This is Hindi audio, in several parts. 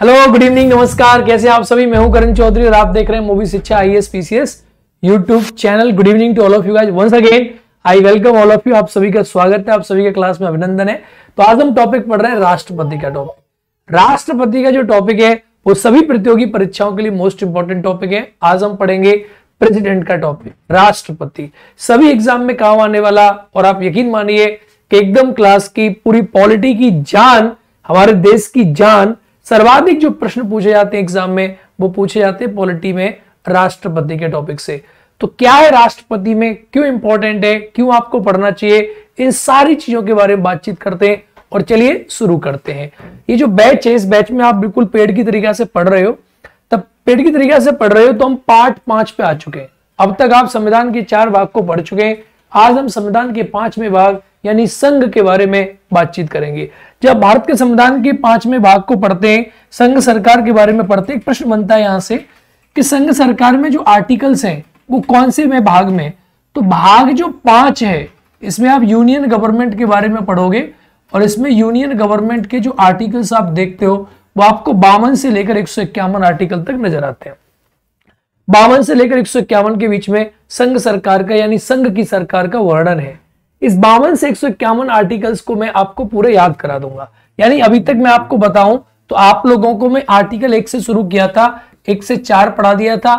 हेलो गुड इवनिंग नमस्कार। कैसे आप सभी? मैं हूँ करण चौधरी और आप देख रहे हैं मूवी शिक्षा I S PCS YouTube channel good evening to all of you guys once again I welcome all of you आप सभी का स्वागत है। आप सभी के क्लास में अभिनंदन है। तो आज हम टॉपिक पढ़ रहे हैं राष्ट्रपति का टॉपिक राष्ट्रपति का जो टॉपिक है, वो सभी प्रतियोगी परीक्षाओं के लिए मोस्ट इंपॉर्टेंट टॉपिक है। आज हम पढ़ेंगे प्रेसिडेंट का टॉपिक राष्ट्रपति। सभी एग्ज़ाम में काम आने वाला और आप यकीन मानिए कि एकदम क्लास की पूरी पॉलिटी की जान, हमारे देश की जान सर्वाधिक जो प्रश्न पूछे जाते हैं एग्ज़ाम में, वो पूछे जाते हैं पॉलिटी में, राष्ट्रपति के टॉपिक से। तो क्या है राष्ट्रपति में? क्यों इंपॉर्टेंट है? क्यों आपको पढ़ना चाहिए? इन सारी चीज़ों के बारे में बातचीत करते हैं और चलिए शुरू करते हैं। ये जो बैच है, इस बैच में आप बिल्कुल पेड़ की तरीका से पढ़ रहे हो। तब पेड़ की तरीका से पढ़ रहे हो तो हम पार्ट पाँच पे आ चुके हैं। अब तक आप संविधान के चार भाग को पढ़ चुके हैं। आज हम संविधान के पाँचवें भाग, यानी संघ के बारे में बातचीत करेंगे। जब भारत के संविधान के पाँचवें भाग को पढ़ते हैं, संघ सरकार के बारे में पढ़ते एक प्रश्न बनता है यहाँ से कि संघ सरकार में जो आर्टिकल्स हैं, वो कौन से में भाग में तो भाग जो पाँच है, इसमें आप यूनियन गवर्नमेंट के बारे में पढ़ोगे और इसमें यूनियन गवर्नमेंट के जो आर्टिकल्स आप देखते हो, वो आपको बावन से लेकर एक सौ इक्यावन आर्टिकल तक नज़र आते हैं। बावन से लेकर एक सौ इक्यावन के बीच में संघ सरकार का, यानी संघ की सरकार का वर्णन है। इस बावन से एक सौ इक्यावन आर्टिकल्स को मैं आपको पूरे याद करा दूँगा। यानी अभी तक मैं आपको बताऊँ तो आप लोगों को मैं आर्टिकल एक से शुरू किया था, एक से चार पढ़ा दिया था,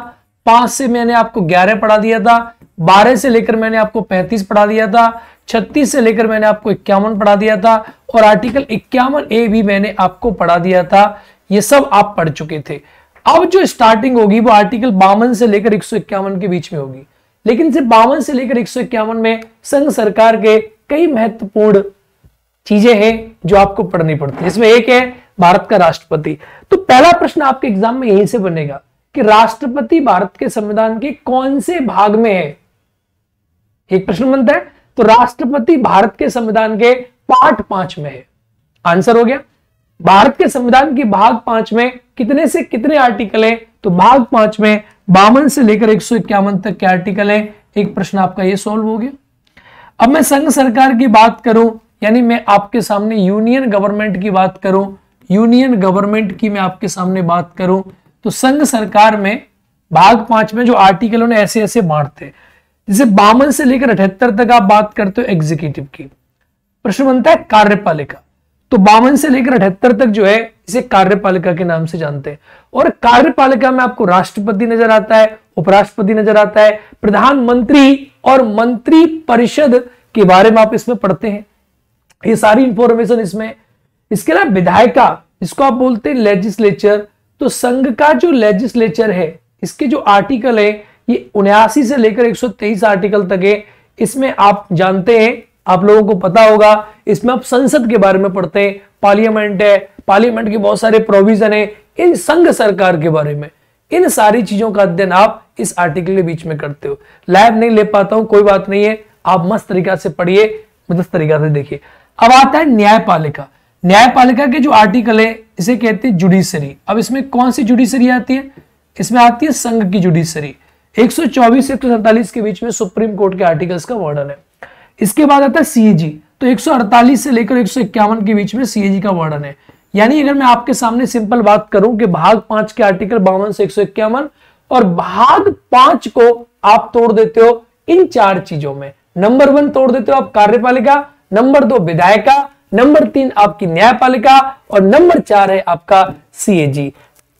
पाँच से मैंने आपको ग्यारह पढ़ा दिया था, बारह से लेकर मैंने आपको पैंतीस पढ़ा दिया था, छत्तीस से लेकर मैंने आपको इक्यावन पढ़ा दिया था, और आर्टिकल इक्यावन ए भी मैंने आपको पढ़ा दिया था। ये सब आप पढ़ चुके थे। अब जो स्टार्टिंग होगी, वो आर्टिकल बावन से लेकर एक सौ इक्यावन के बीच में होगी। लेकिन सिर्फ़ बावन से लेकर एक सौ इक्यावन में संघ सरकार के कई महत्वपूर्ण चीज़ें हैं जो आपको पढ़नी पड़ती है। इसमें एक है भारत का राष्ट्रपति। तो पहला प्रश्न आपके एग्ज़ाम में यहीं से बनेगा कि राष्ट्रपति भारत के संविधान के कौन से भाग में है? एक प्रश्न बनता है तो राष्ट्रपति भारत के संविधान के पार्ट पाँच में है। आंसर हो गया। भारत के संविधान के भाग पाँच में कितने से कितने आर्टिकल हैं? तो भाग पाँच में बावन से लेकर एक सौ इक्यावन तक के आर्टिकल है। एक प्रश्न आपका ये सॉल्व हो गया। अब मैं संघ सरकार की बात करूँ, यानी मैं आपके सामने यूनियन गवर्नमेंट की बात करूँ यूनियन गवर्नमेंट की मैं आपके सामने बात करूँ तो संघ सरकार में भाग पाँच में जो आर्टिकल उन्हें ऐसे ऐसे बांटते जैसे बावन से लेकर अठहत्तर तक आप बात करते हो एग्जीक्यूटिव की। प्रश्न बनता है कार्यपालिका। तो बावन से लेकर अठहत्तर तक जो है, इसे कार्यपालिका के नाम से जानते हैं। और कार्यपालिका में आपको राष्ट्रपति नज़र आता है, उपराष्ट्रपति नज़र आता है, प्रधानमंत्री और मंत्री परिषद के बारे में आप इसमें पढ़ते हैं। ये सारी इंफॉर्मेशन इसमें। इसके अलावा विधायिका, इसको आप बोलते हैं लेजिस्लेचर तो संघ का जो लेजिस्लेचर है, इसके जो आर्टिकल है, ये उन्यासी से लेकर 123 आर्टिकल तक है। इसमें आप जानते हैं आप लोगों को पता होगा, इसमें आप संसद के बारे में पढ़ते हैं, पार्लियामेंट है, पार्लियामेंट के बहुत सारे प्रोविज़न है, इन संघ सरकार के बारे में। इन सारी चीज़ों का अध्ययन आप इस आर्टिकल के बीच में करते हो। लैब नहीं ले पाता हूँ, कोई बात नहीं है, आप मस्त तरीका से पढ़िए मस्त तरीका से देखिए। अब आता है न्यायपालिका। न्यायपालिका के जो आर्टिकल है, इसे कहते हैं जुडिशरी अब इसमें कौन सी जुडिशरी आती है? इसमें आती है संघ की जुडिशरी 124 से 147 के बीच में सुप्रीम कोर्ट के आर्टिकल्स का वर्णन है। इसके बाद आता है सीएजी तो 148 से लेकर एक सौ इक्यावन के बीच में सीएजी का वर्णन है। यानी अगर मैं आपके सामने सिंपल बात करूँ कि भाग पाँच के आर्टिकल बावन से एक सौ इक्यावन और भाग पाँच को आप तोड़ देते हो इन चार चीज़ों में। नंबर वन तोड़ देते हो आप कार्यपालिका, नंबर दो विधायिका, नंबर तीन आपकी न्यायपालिका और नंबर चार है आपका सीएजी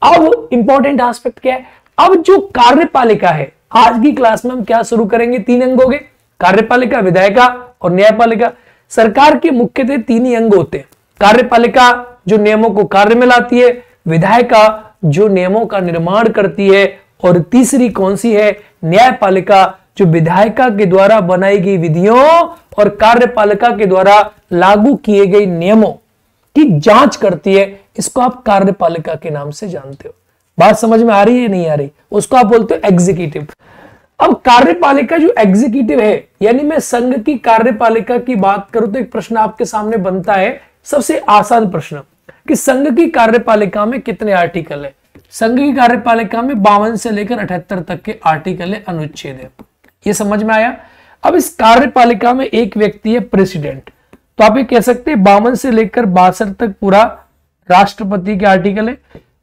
अब इंपॉर्टेंट एस्पेक्ट क्या है? अब जो कार्यपालिका है, आज की क्लास में हम क्या शुरू करेंगे? तीन अंगों गए। कार्यपालिका विधायिका और न्यायपालिका, सरकार के मुख्यतः तीन ही अंग होते हैं। कार्यपालिका जो नियमों को कार्य में लाती है, विधायिका जो नियमों का निर्माण करती है, और तीसरी कौन सी है? न्यायपालिका जो विधायिका के द्वारा बनाई गई विधियों और कार्यपालिका के द्वारा लागू किए गए नियमों की जाँच करती है, इसको आप कार्यपालिका के नाम से जानते हो। बात समझ में आ रही है नहीं आ रही? उसको आप बोलते हो एग्जीक्यूटिव अब कार्यपालिका जो एग्जीक्यूटिव है, यानी मैं संघ की कार्यपालिका की बात करूँ तो एक प्रश्न आपके सामने बनता है, सबसे आसान प्रश्न, कि संघ की कार्यपालिका में कितने आर्टिकल है? संघ की कार्यपालिका में बावन से लेकर अठहत्तर तक के आर्टिकल है, अनुच्छेद है। ये समझ में आया? अब इस कार्यपालिका में एक व्यक्ति है प्रेसिडेंट तो आप ये कह सकते हैं, बावन से लेकर बासठ तक पूरा राष्ट्रपति के आर्टिकल है,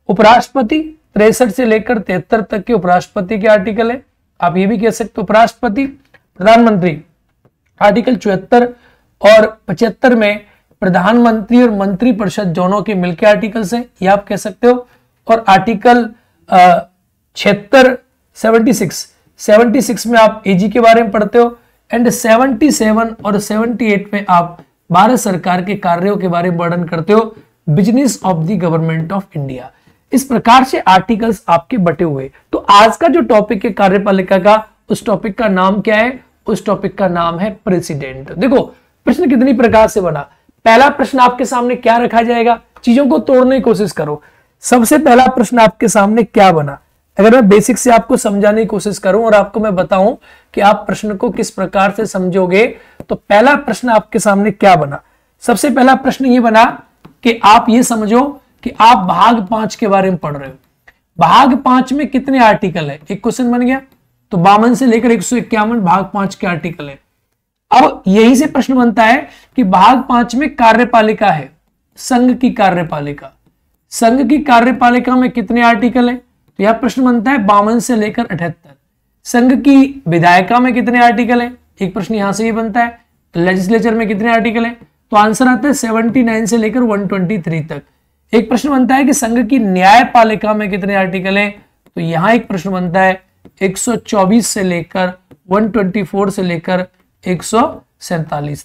उपराष्ट्रपति तिरसठ से लेकर तिहत्तर तक के उपराष्ट्रपति के आर्टिकल है। आप ये भी कह सकते हो, उपराष्ट्रपति, प्रधानमंत्री, आर्टिकल चौहत्तर और पचहत्तर में प्रधानमंत्री और मंत्री परिषद दोनों के मिलकर आर्टिकल्स हैं, ये आप कह सकते हो। और आर्टिकल छिहत्तर सेवेंटी सिक्स सेवेंटी सिक्स में आप एजी के बारे में पढ़ते हो एंड सेवेंटी सेवन और सेवेंटी एट में आप भारत सरकार के कार्यों के बारे में वर्णन करते हो business of the government of India इस प्रकार से आर्टिकल्स आपके बटे हुए। तो आज का जो टॉपिक है कार्यपालिका का, उस टॉपिक का नाम क्या है? उस टॉपिक का नाम है प्रेसिडेंट देखो, प्रश्न कितनी प्रकार से बना। पहला प्रश्न आपके सामने क्या रखा जाएगा? चीज़ों को तोड़ने की कोशिश करो। सबसे पहला प्रश्न आपके सामने क्या बना? अगर मैं बेसिक से आपको समझाने की कोशिश करूँ और आपको मैं बताऊँ कि आप प्रश्न को किस प्रकार से समझोगे तो पहला प्रश्न आपके सामने क्या बना? सबसे पहला प्रश्न ये बना कि आप ये समझो कि आप भाग पाँच के बारे में पढ़ रहे हो। भाग पाँच में कितने आर्टिकल है? एक क्वेश्चन बन गया। तो बावन से लेकर एक सौ इक्यावन भाग पाँच के आर्टिकल है। अब यही से प्रश्न बनता है कि भाग पाँच में कार्यपालिका है, संघ की कार्यपालिका। संघ की कार्यपालिका में कितने आर्टिकल है? तो यह प्रश्न बनता है बावन से लेकर अठहत्तर। संघ की विधायिका में कितने आर्टिकल है? एक प्रश्न यहाँ से ही बनता है। लेजिस्लेचर में कितने आर्टिकल है? तो आंसर आता है सेवेंटी नाइन से लेकर वन ट्वेंटी थ्री तक। एक प्रश्न बनता है कि संघ की न्यायपालिका में कितने आर्टिकल है? तो यहाँ एक प्रश्न बनता है 124 से लेकर 124 से लेकर, एक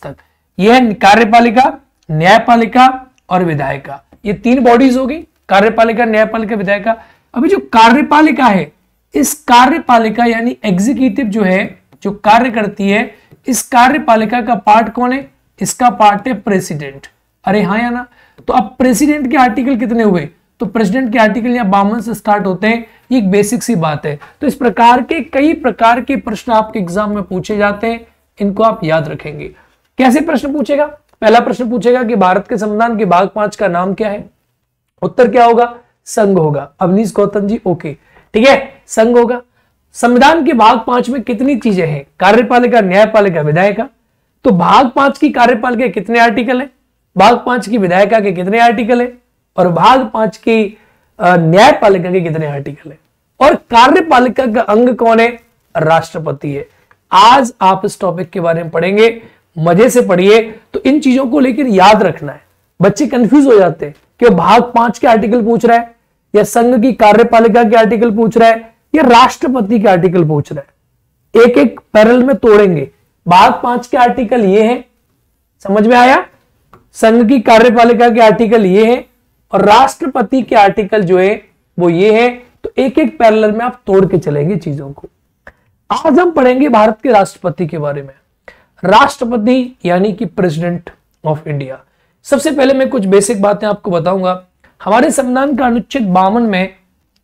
तक। यह कार्यपालिका, न्यायपालिका और विधायिका। ये तीन बॉडीज होगी, कार्यपालिका, न्यायपालिका, विधायिका। अभी जो कार्यपालिका है, इस कार्यपालिका यानी एग्जीक्यूटिव जो है, जो कार्य करती है, इस कार्यपालिका का पार्ट कौन है? इसका पार्ट है प्रेसिडेंट अरे हाँ या ना? तो अब प्रेसिडेंट के आर्टिकल कितने हुए? तो प्रेसिडेंट के आर्टिकल या बावन से स्टार्ट होते हैं, ये एक बेसिक सी बात है। तो इस प्रकार के कई प्रकार के प्रश्न आपके एग्ज़ाम में पूछे जाते हैं, इनको आप याद रखेंगे। कैसे प्रश्न पूछेगा? पहला प्रश्न पूछेगा कि भारत के संविधान के भाग पाँच का नाम क्या है? उत्तर क्या होगा? संघ होगा। अवनीश गौतम जी, ओके। ठीक है? संघ होगा। संविधान के भाग पाँच में कितनी चीज़ें हैं? कार्यपालिका, न्यायपालिका, विधायिका। तो भाग पाँच की कार्यपालिका कितने आर्टिकल है? भाग पाँच की विधायिका के कितने आर्टिकल है और भाग पाँच की न्यायपालिका के कितने आर्टिकल है? और कार्यपालिका का अंग कौन है? राष्ट्रपति है। आज आप इस टॉपिक के बारे में पढ़ेंगे, मज़े से पढ़िए तो इन चीज़ों को लेकर याद रखना है। बच्चे कंफ्यूज हो जाते हैं कि भाग पाँच के आर्टिकल पूछ रहा है, या संघ की कार्यपालिका के आर्टिकल पूछ रहा है, या राष्ट्रपति के आर्टिकल पूछ रहा है। एक एक पैरल में तोड़ेंगे। भाग पाँच के आर्टिकल ये है। समझ में आया? संघ की कार्यपालिका के आर्टिकल ये है और राष्ट्रपति के आर्टिकल जो है, वो ये है। तो एक एक पैरल में आप तोड़ के चलेंगे चीज़ों को। आज हम पढ़ेंगे भारत के राष्ट्रपति के बारे में। राष्ट्रपति यानी कि प्रेसिडेंट ऑफ़ इंडिया। सबसे पहले मैं कुछ बेसिक बातें आपको बताऊँगा। हमारे संविधान का अनुच्छेद बावन में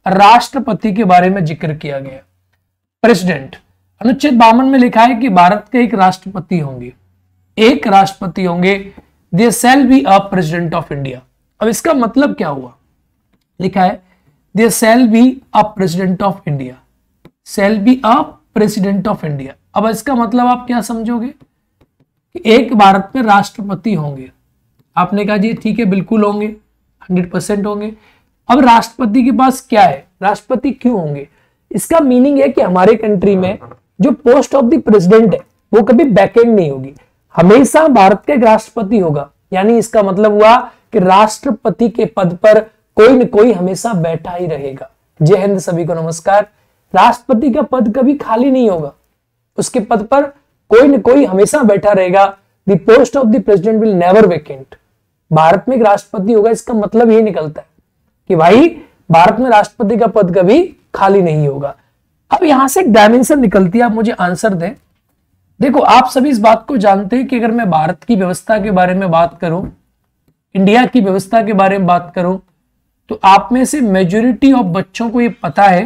राष्ट्रपति के बारे में ज़िक्र किया गया प्रेसिडेंट। अनुच्छेद बावन में लिखा है कि भारत के एक राष्ट्रपति होंगे। एक राष्ट्रपति होंगे there shall be a president of India अब इसका मतलब क्या हुआ? लिखा है there shall be a president of India shall be a president of India अब इसका मतलब आप क्या समझोगे? कि एक भारत में राष्ट्रपति होंगे। आपने कहा, जी, ठीक है, बिल्कुल होंगे, हंड्रेड परसेंट होंगे। अब राष्ट्रपति के पास क्या है? राष्ट्रपति क्यों होंगे? इसका मीनिंग है कि हमारे कंट्री में जो पोस्ट ऑफ़ द प्रेसिडेंट है, वो कभी बैकेंड नहीं होगी। हमेशा भारत के राष्ट्रपति होगा। यानी इसका मतलब हुआ कि राष्ट्रपति के पद पर कोई न कोई हमेशा बैठा ही रहेगा। जय हिंद सभी को नमस्कार। राष्ट्रपति का पद कभी खाली नहीं होगा। उसके पद पर कोई न कोई हमेशा बैठा रहेगा। The post of the president will never vacant Bharat में राष्ट्रपति होगा, इसका मतलब यही निकलता है कि भाई, भारत में राष्ट्रपति का पद कभी खाली नहीं होगा। अब यहाँ से डायमेंशन निकलती है, आप मुझे आंसर दें। देखो, आप सभी इस बात को जानते हैं कि अगर मैं भारत की व्यवस्था के बारे में बात करूँ, इंडिया की व्यवस्था के बारे में बात करूँ तो आप में से मेजोरिटी ऑफ़ बच्चों को यह पता है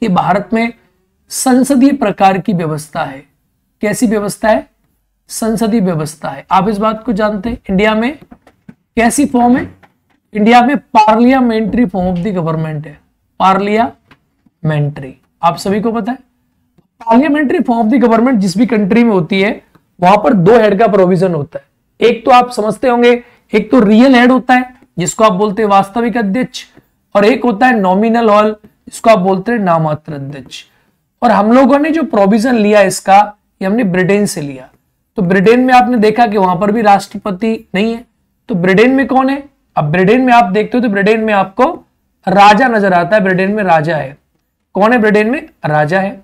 कि भारत में संसदीय प्रकार की व्यवस्था है। कैसी व्यवस्था है? संसदीय व्यवस्था है। आप इस बात को जानते हैं? इंडिया में कैसी फॉर्म है? इंडिया में parliamentary form of the government है। पार्लियामेंट्री आप सभी को पता है? Parliamentary form of the government जिस भी कंट्री में होती है, वहाँ पर दो हेड का प्रोविज़न होता है। एक तो आप समझते होंगे, एक तो रियल हेड होता है, जिसको आप बोलते हैं वास्तविक अध्यक्ष, और एक होता है नॉमिनल हॉल इसको आप बोलते हैं नामात्र अध्यक्ष। और हम लोगों ने जो प्रोविज़न लिया इसका, ये हमने ब्रिटेन से लिया। तो ब्रिटेन में आपने देखा कि वहाँ पर भी राष्ट्रपति नहीं है। तो ब्रिटेन में कौन है? अब ब्रिटेन में आप देखते हो तो ब्रिटेन में आपको राजा नज़र आता है ब्रिटेन में राजा है। कौन है ब्रिटेन में? राजा है।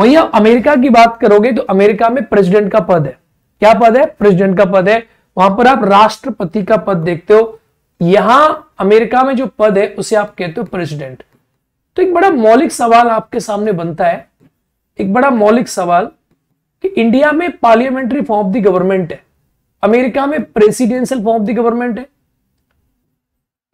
वही आप अमेरिका की बात करोगे तो अमेरिका में प्रेसिडेंट का पद है। क्या पद है? प्रेसिडेंट का पद है। वहाँ पर आप राष्ट्रपति का पद देखते हो। यहाँ अमेरिका में जो पद है, उसे आप कहते हो प्रेसिडेंट। तो एक बड़ा मौलिक सवाल आपके सामने बनता है। एक बड़ा मौलिक सवाल कि इंडिया में parliamentary form of the government है। अमेरिका में presidential form of the government है।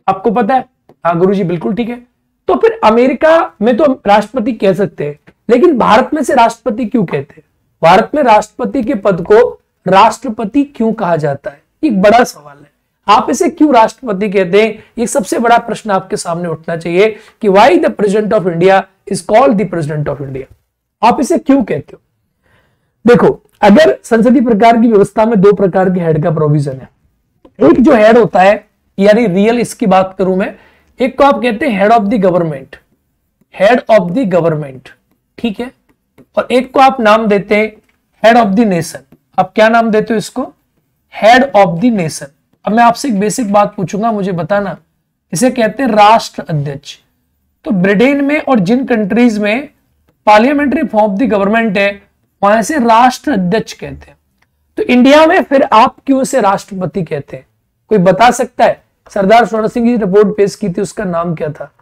आपको पता है? हाँ गुरु जी बिल्कुल ठीक है। तो फिर अमेरिका में तो राष्ट्रपति कह सकते हैं। लेकिन भारत में से राष्ट्रपति क्यों कहते हैं? भारत में राष्ट्रपति के पद को राष्ट्रपति क्यों कहा जाता है? एक बड़ा सवाल है। आप इसे क्यों राष्ट्रपति कहते हैं? ये सबसे बड़ा प्रश्न आपके सामने उठना चाहिए कि why the president of India is called the president of India आप इसे क्यों कहते हो? देखो, अगर संसदीय प्रकार की व्यवस्था में दो प्रकार के हेड का प्रोविज़न है। एक जो हेड होता है, यानी रियल इसकी बात करूँ मैं, एक को आप कहते हैं head of the government head of the government ठीक है? और एक को आप नाम देते हेड ऑफ़ द नेशन आप क्या नाम देते हो इसको? हेड ऑफ़ द नेशन अब मैं आपसे एक बेसिक बात पूछूँगा, मुझे बताना। इसे कहते हैं राष्ट्र अध्यक्ष। तो ब्रिटेन में और जिन कंट्रीज़ में parliamentary form of the government है, वहाँ से राष्ट्र अध्यक्ष कहते हैं। तो इंडिया में फिर आप क्यों से राष्ट्रपति कहते हैं? कोई बता सकता है? सरदार स्वर्ण सिंह जी रिपोर्ट पेश की थी, उसका नाम क्या था?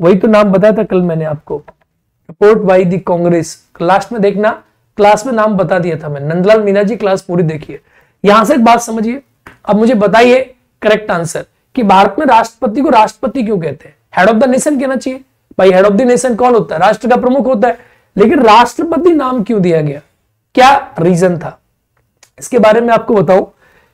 वही तो नाम बताया था कल मैंने आपको। Report by the Congress last में देखना। क्लास में नाम बता दिया था मैं नंदलाल मीना जी क्लास पूरी देखिए। यहाँ से एक बात समझिए। अब मुझे बताइए करेक्ट आंसर कि भारत में राष्ट्रपति को राष्ट्रपति क्यों कहते हैं? हेड ऑफ़ द नेशन कहना चाहिए। भाई हेड ऑफ़ द नेशन कौन होता है? राष्ट्र का प्रमुख होता है। लेकिन राष्ट्रपति नाम क्यों दिया गया? क्या रीजन था? इसके बारे में आपको बताऊँ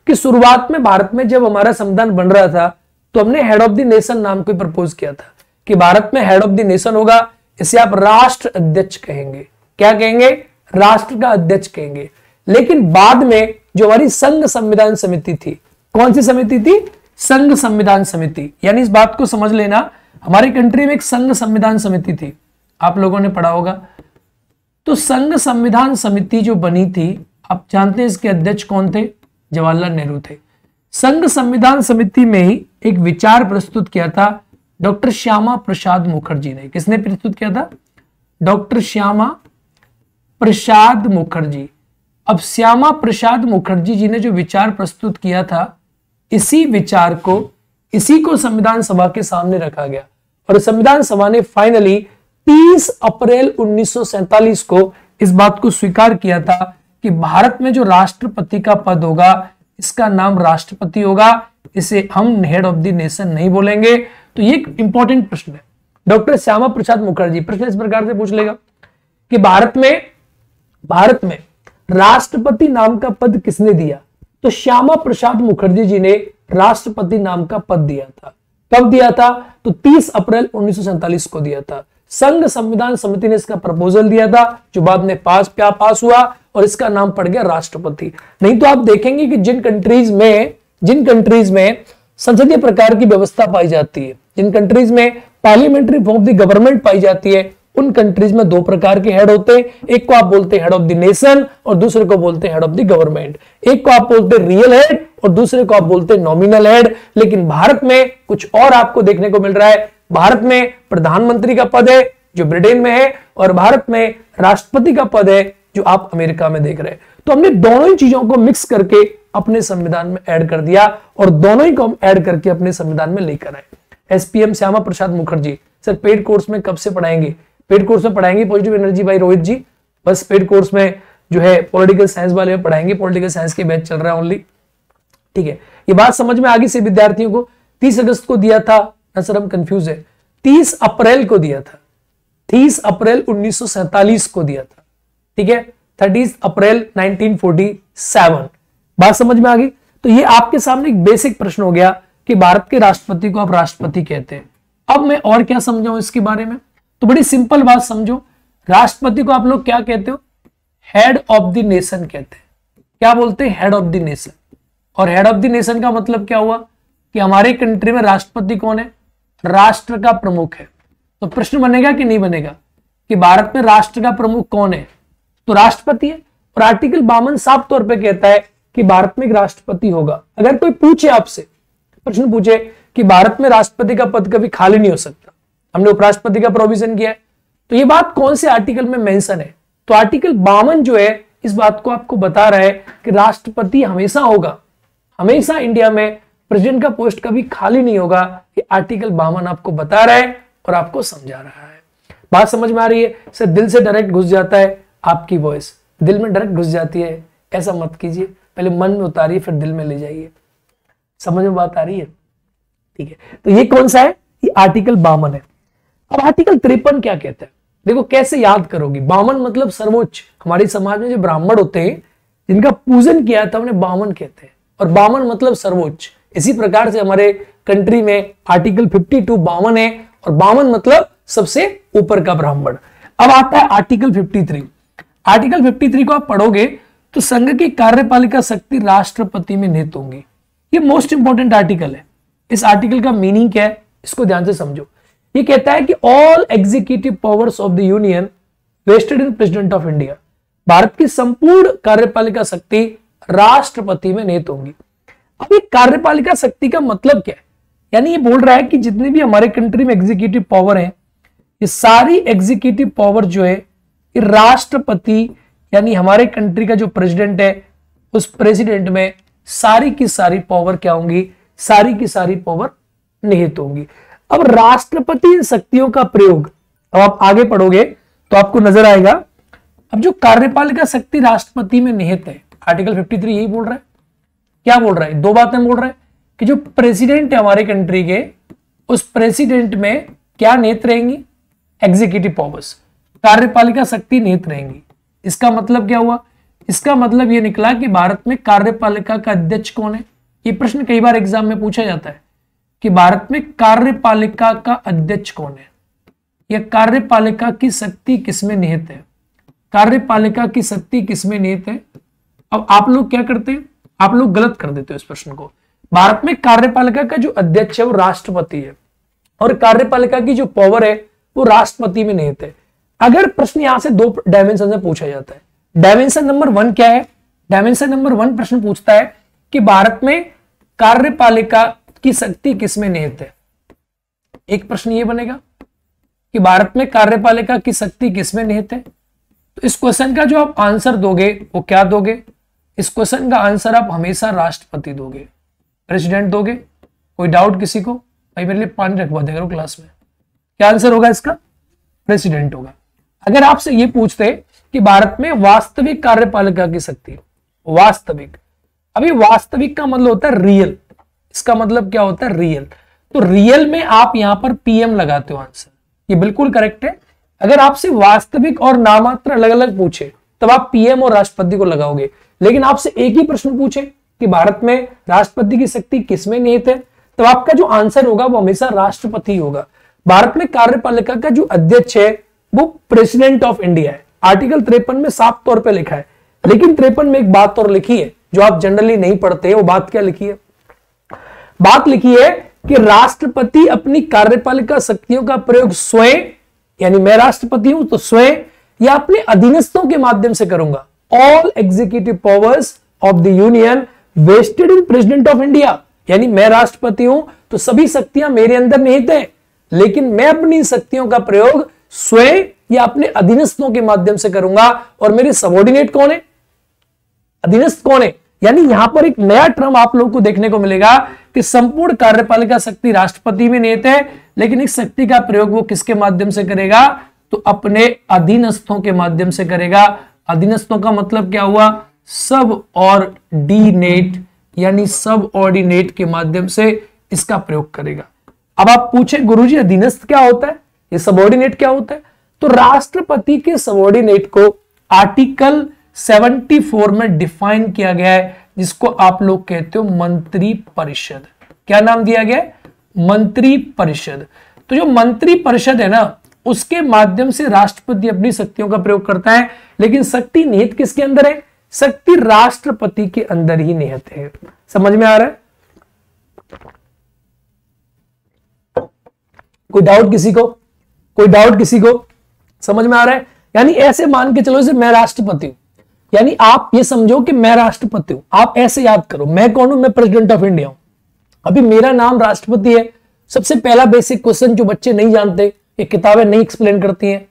कि शुरुआत में भारत में जब हमारा संविधान बन रहा था तो हमने हेड ऑफ़ द नेशन नाम को प्रपोज किया था कि भारत में हेड ऑफ़ द नेशन होगा। इसे आप राष्ट्र अध्यक्ष कहेंगे। क्या कहेंगे? राष्ट्र का अध्यक्ष कहेंगे। लेकिन बाद में जो हमारी संघ संविधान समिति थी, कौन सी समिति थी? संघ संविधान समिति। यानी इस बात को समझ लेना, हमारी कंट्री में एक संघ संविधान समिति थी। आप लोगों ने पढ़ा होगा। तो संघ संविधान समिति जो बनी थी, आप जानते हैं इसके अध्यक्ष कौन थे? जवाहरलाल नेहरू थे। संघ संविधान समिति में ही एक विचार प्रस्तुत किया था डॉक्टर श्यामा प्रसाद मुखर्जी ने। किसने प्रस्तुत किया था? डॉक्टर श्यामा प्रसाद मुखर्जी। अब श्यामा प्रसाद मुखर्जी जी ने जो विचार प्रस्तुत किया था, इसी विचार को, इसी को संविधान सभा के सामने रखा गया। और संविधान सभा ने फाइनली 30 अप्रैल 1947 को इस बात को स्वीकार किया था कि भारत में जो राष्ट्रपति का पद होगा, इसका नाम राष्ट्रपति होगा, इसे हम हेड ऑफ़ द नेशन नहीं बोलेंगे। तो ये इंपॉर्टेंट प्रश्न है। डॉक्टर श्यामा प्रसाद मुखर्जी, प्रश्न इस प्रकार से पूछ लेगा कि भारत में भारत में राष्ट्रपति नाम का पद किसने दिया? तो श्यामा प्रसाद मुखर्जी जी ने राष्ट्रपति नाम का पद दिया था। कब दिया था? तो 30 अप्रैल उन्नीस सौ सैंतालीस को दिया था। संघ संविधान समिति ने इसका प्रपोजल दिया था, जो बाद में पास प्या पास हुआ और इसका नाम पड़ गया राष्ट्रपति। नहीं तो आप देखेंगे कि जिन कंट्रीज़ में, जिन कंट्रीज़ में संसदीय प्रकार की व्यवस्था पाई जाती है जिन कंट्रीज़ में parliamentary form of the government पाई जाती है, उन कंट्रीज़ में दो प्रकार के हेड होते हैं। एक को आप बोलते हैं हेड ऑफ़ द नेशन और दूसरे को बोलते हैं हेड ऑफ़ द गवर्नमेंट एक को आप बोलते हैं रियल हेड और दूसरे को आप बोलते हैं नॉमिनल हेड लेकिन भारत में कुछ और आपको देखने को मिल रहा है। भारत में प्रधानमंत्री का पद है, जो ब्रिटेन में है, और भारत में राष्ट्रपति का पद है, जो आप अमेरिका में देख रहे हैं। तो हमने दोनों ही चीज़ों को मिक्स करके अपने संविधान में ऐड कर दिया और दोनों ही को हम ऐड करके अपने संविधान में लेकर आए। SPM Shyama Prasad Mukherjee sir paid course में कब से पढ़ाएँगे? पेड कोर्स में पढ़ाएँगे पॉजिटिव एनर्जी भाई रोहित जी? बस पेड कोर्स में जो है पॉलिटिकल साइंस वाले में पढ़ाएँगे पॉलिटिकल साइंस के बैच चल रहा है ओनली ठीक है? ये बात समझ में आगे से विद्यार्थियों को? तीस अगस्त को दिया था, ना सर, हम कंफ्यूज है। तीस अप्रैल को दिया था। तीस अप्रैल उन्नीस को दिया था। ठीक है? थर्टीज अप्रैल 1947 बात समझ में आ गई? तो ये आपके सामने एक बेसिक प्रश्न हो गया। कि भारत के राष्ट्रपति को आप राष्ट्रपति कहते हैं। अब मैं और क्या समझाऊं इसके बारे में? तो बड़ी सिंपल बात समझो। राष्ट्रपति को आप लोग क्या कहते हो? हेड ऑफ़ द नेशन कहते हैं। क्या बोलते हैं? हेड ऑफ़ द नेशन और हेड ऑफ़ द नेशन का मतलब क्या हुआ? कि हमारे कंट्री में राष्ट्रपति कौन है? राष्ट्र का प्रमुख है। तो प्रश्न बनेगा कि नहीं बनेगा? कि भारत में राष्ट्र का प्रमुख कौन है? तो राष्ट्रपति है। और आर्टिकल बावन साफ़ तौर पे कहता है कि भारत में एक राष्ट्रपति होगा। अगर कोई पूछे आपसे प्रश्न पूछे कि भारत में राष्ट्रपति का पद कभी खाली नहीं हो सकता। हमने उपराष्ट्रपति का प्रोविज़न किया है। तो ये बात कौन से आर्टिकल में मेंशन है? तो आर्टिकल बावन जो है, इस बात को आपको बता रहा है कि राष्ट्रपति हमेशा होगा। हमेशा इंडिया में प्रेसिडेंट का पोस्ट कभी खाली नहीं होगा, ये आर्टिकल बावन आपको बता रहा है और आपको समझा रहा है। बात समझ में आ रही है? सर, दिल से डायरेक्ट घुस जाता है आपकी वॉइस दिल में डायरेक्ट घुस जाती है, ऐसा मत कीजिए। पहले मन में उतारिए, फिर दिल में ले जाइए। समझ में बात आ रही है? ठीक है। तो ये कौन सा है? ये आर्टिकल बावन है। अब आर्टिकल तिरपन क्या कहता है? देखो, कैसे याद करोगी? बावन मतलब सर्वोच्च। हमारे समाज में जो ब्राह्मण होते हैं, जिनका पूजन किया था, उन्हें बावन कहते हैं। और बावन मतलब सर्वोच्च। इसी प्रकार से हमारे कंट्री में आर्टिकल 52 बावन है, और बावन मतलब सबसे ऊपर का ब्राह्मण। अब आता है आर्टिकल 53 आर्टिकल 53 को आप पढ़ोगे तो संघ की कार्यपालिका शक्ति राष्ट्रपति में निहित होंगी। ये मोस्ट इंपॉर्टेंट आर्टिकल है। इस आर्टिकल का मीनिंग क्या है, इसको ध्यान से समझो। ये कहता है कि all executive powers of the union vested in president of India Bharat की संपूर्ण कार्यपालिका शक्ति राष्ट्रपति में निहित होंगी। अब ये कार्यपालिका शक्ति का मतलब क्या है? यानी ये बोल रहा है कि जितने भी हमारे कंट्री में एग्जीक्यूटिव पावर है, ये सारी एग्जीक्यूटिव पावर जो है, ये राष्ट्रपति, यानी हमारे कंट्री का जो प्रेसिडेंट है, उस प्रेसिडेंट में सारी की सारी पावर क्या होंगी? सारी की सारी पावर निहित होंगी। अब राष्ट्रपति इन शक्तियों का प्रयोग, अब आप आगे पढ़ोगे तो आपको नज़र आएगा, अब जो कार्यपालिका शक्ति राष्ट्रपति में निहित है आर्टिकल 53 यही बोल रहा है। क्या बोल रहा है? दो बातें बोल रहा है कि जो प्रेसिडेंट है हमारे कंट्री के, उस प्रेसिडेंट में क्या निहित रहेंगी? एग्जीक्यूटिव पावर्स कार्यपालिका शक्ति निहित रहेंगी। इसका मतलब क्या हुआ? इसका मतलब यह निकला कि भारत में कार्यपालिका का अध्यक्ष कौन है? ये प्रश्न कई बार एग्ज़ाम में पूछा जाता है कि भारत में कार्यपालिका का अध्यक्ष कौन है? या कार्यपालिका की शक्ति किसमें निहित है? कार्यपालिका की शक्ति किसमें निहित है? अब आप लोग क्या करते हैं? आप लोग गलत कर देते हो इस प्रश्न को। भारत में कार्यपालिका का जो अध्यक्ष है, वो राष्ट्रपति है और कार्यपालिका की जो पावर है, वो राष्ट्रपति में निहित है। अगर प्रश्न यहाँ से दो डायमेंशन में पूछा जाता है डायमेंशन नंबर वन क्या है? डायमेंशन नंबर वन प्रश्न पूछता है कि भारत में कार्यपालिका की शक्ति किसमें निहित है? एक प्रश्न ये बनेगा कि भारत में कार्यपालिका की शक्ति किसमें निहित है? तो इस क्वेश्चन का जो आप आंसर दोगे, वो क्या दोगे? इस क्वेश्चन का आंसर आप हमेशा राष्ट्रपति दोगे। प्रेसिडेंट दोगे? कोई डाउट किसी को? भाई मेरे लिए पानी रखवा देगा क्लास में। क्या आंसर होगा इसका? प्रेसिडेंट होगा। अगर आपसे ये पूछते कि भारत में वास्तविक कार्यपालिका की शक्ति वास्तविक। अभी वास्तविक का मतलब होता है रियल इसका मतलब क्या होता है रियल तो रियल में आप यहाँ पर पीएम लगाते हो आंसर ये बिल्कुल करेक्ट है। अगर आपसे वास्तविक और नामात्र अलग अलग पूछे, तब आप पीएम और राष्ट्रपति को लगाओगे। लेकिन आपसे एक ही प्रश्न पूछे कि भारत में राष्ट्रपति की शक्ति किसमें निहित है तो आपका जो आंसर होगा वो हमेशा राष्ट्रपति होगा। भारत में कार्यपालिका का जो अध्यक्ष है, वो प्रेसिडेंट ऑफ़ इंडिया है। आर्टिकल तिरपन में साफ़ तौर पर लिखा है। लेकिन तिरपन में एक बात और लिखी है, जो आप जनरली नहीं पढ़ते वो बात क्या लिखी है? बात लिखी है कि राष्ट्रपति अपनी कार्यपालिका शक्तियों का प्रयोग स्वयं, यानी मैं राष्ट्रपति हूँ तो स्वयं, या अपने अधीनस्थों के माध्यम से करूँगा। All executive powers of the union vested in president of India यानी मैं राष्ट्रपति हूँ तो सभी शक्तियाँ मेरे अंदर निहित है। लेकिन मैं अपनी शक्तियों का प्रयोग स्वयं या अपने अधीनस्थों के माध्यम से करूँगा? और मेरे सबॉर्डिनेट कौन है? अधीनस्थ कौन है? यानी यहाँ पर एक नया टर्म आप लोगों को देखने को मिलेगा कि संपूर्ण कार्यपालिका शक्ति राष्ट्रपति में निहित है, लेकिन इस शक्ति का प्रयोग वो किसके माध्यम से करेगा? तो अपने अधीनस्थों के माध्यम से करेगा। अधीनस्थों का मतलब क्या हुआ? सब और डी नेट यानी सब ऑर्डिनेट के माध्यम से इसका प्रयोग करेगा। अब आप पूछे, गुरुजी, अधीनस्थ क्या होता है? ये सबॉर्डिनेट क्या होता है? तो राष्ट्रपति के सबॉर्डिनेट को आर्टिकल 74 में डिफाइन किया गया है, जिसको आप लोग कहते हो मंत्री परिषद। क्या नाम दिया गया मंत्री परिषद। तो जो मंत्री परिषद है ना, उसके माध्यम से राष्ट्रपति अपनी शक्तियों का प्रयोग करता है, लेकिन शक्ति निहित किसके अंदर है? शक्ति राष्ट्रपति के अंदर ही निहित है। समझ में आ रहा है? कोई डाउट किसी को? कोई डाउट किसी को? समझ में आ रहा है? यानी ऐसे मान के चलो जैसे मैं राष्ट्रपति हूँ। यानी आप ये समझो कि मैं राष्ट्रपति हूँ। आप ऐसे याद करो, मैं कौन हूँ? मैं प्रेसिडेंट ऑफ़ इंडिया हूँ। अभी मेरा नाम राष्ट्रपति है। सबसे पहला बेसिक क्वेश्चन जो बच्चे नहीं जानते, ये किताबें नहीं एक्सप्लेन करती हैं।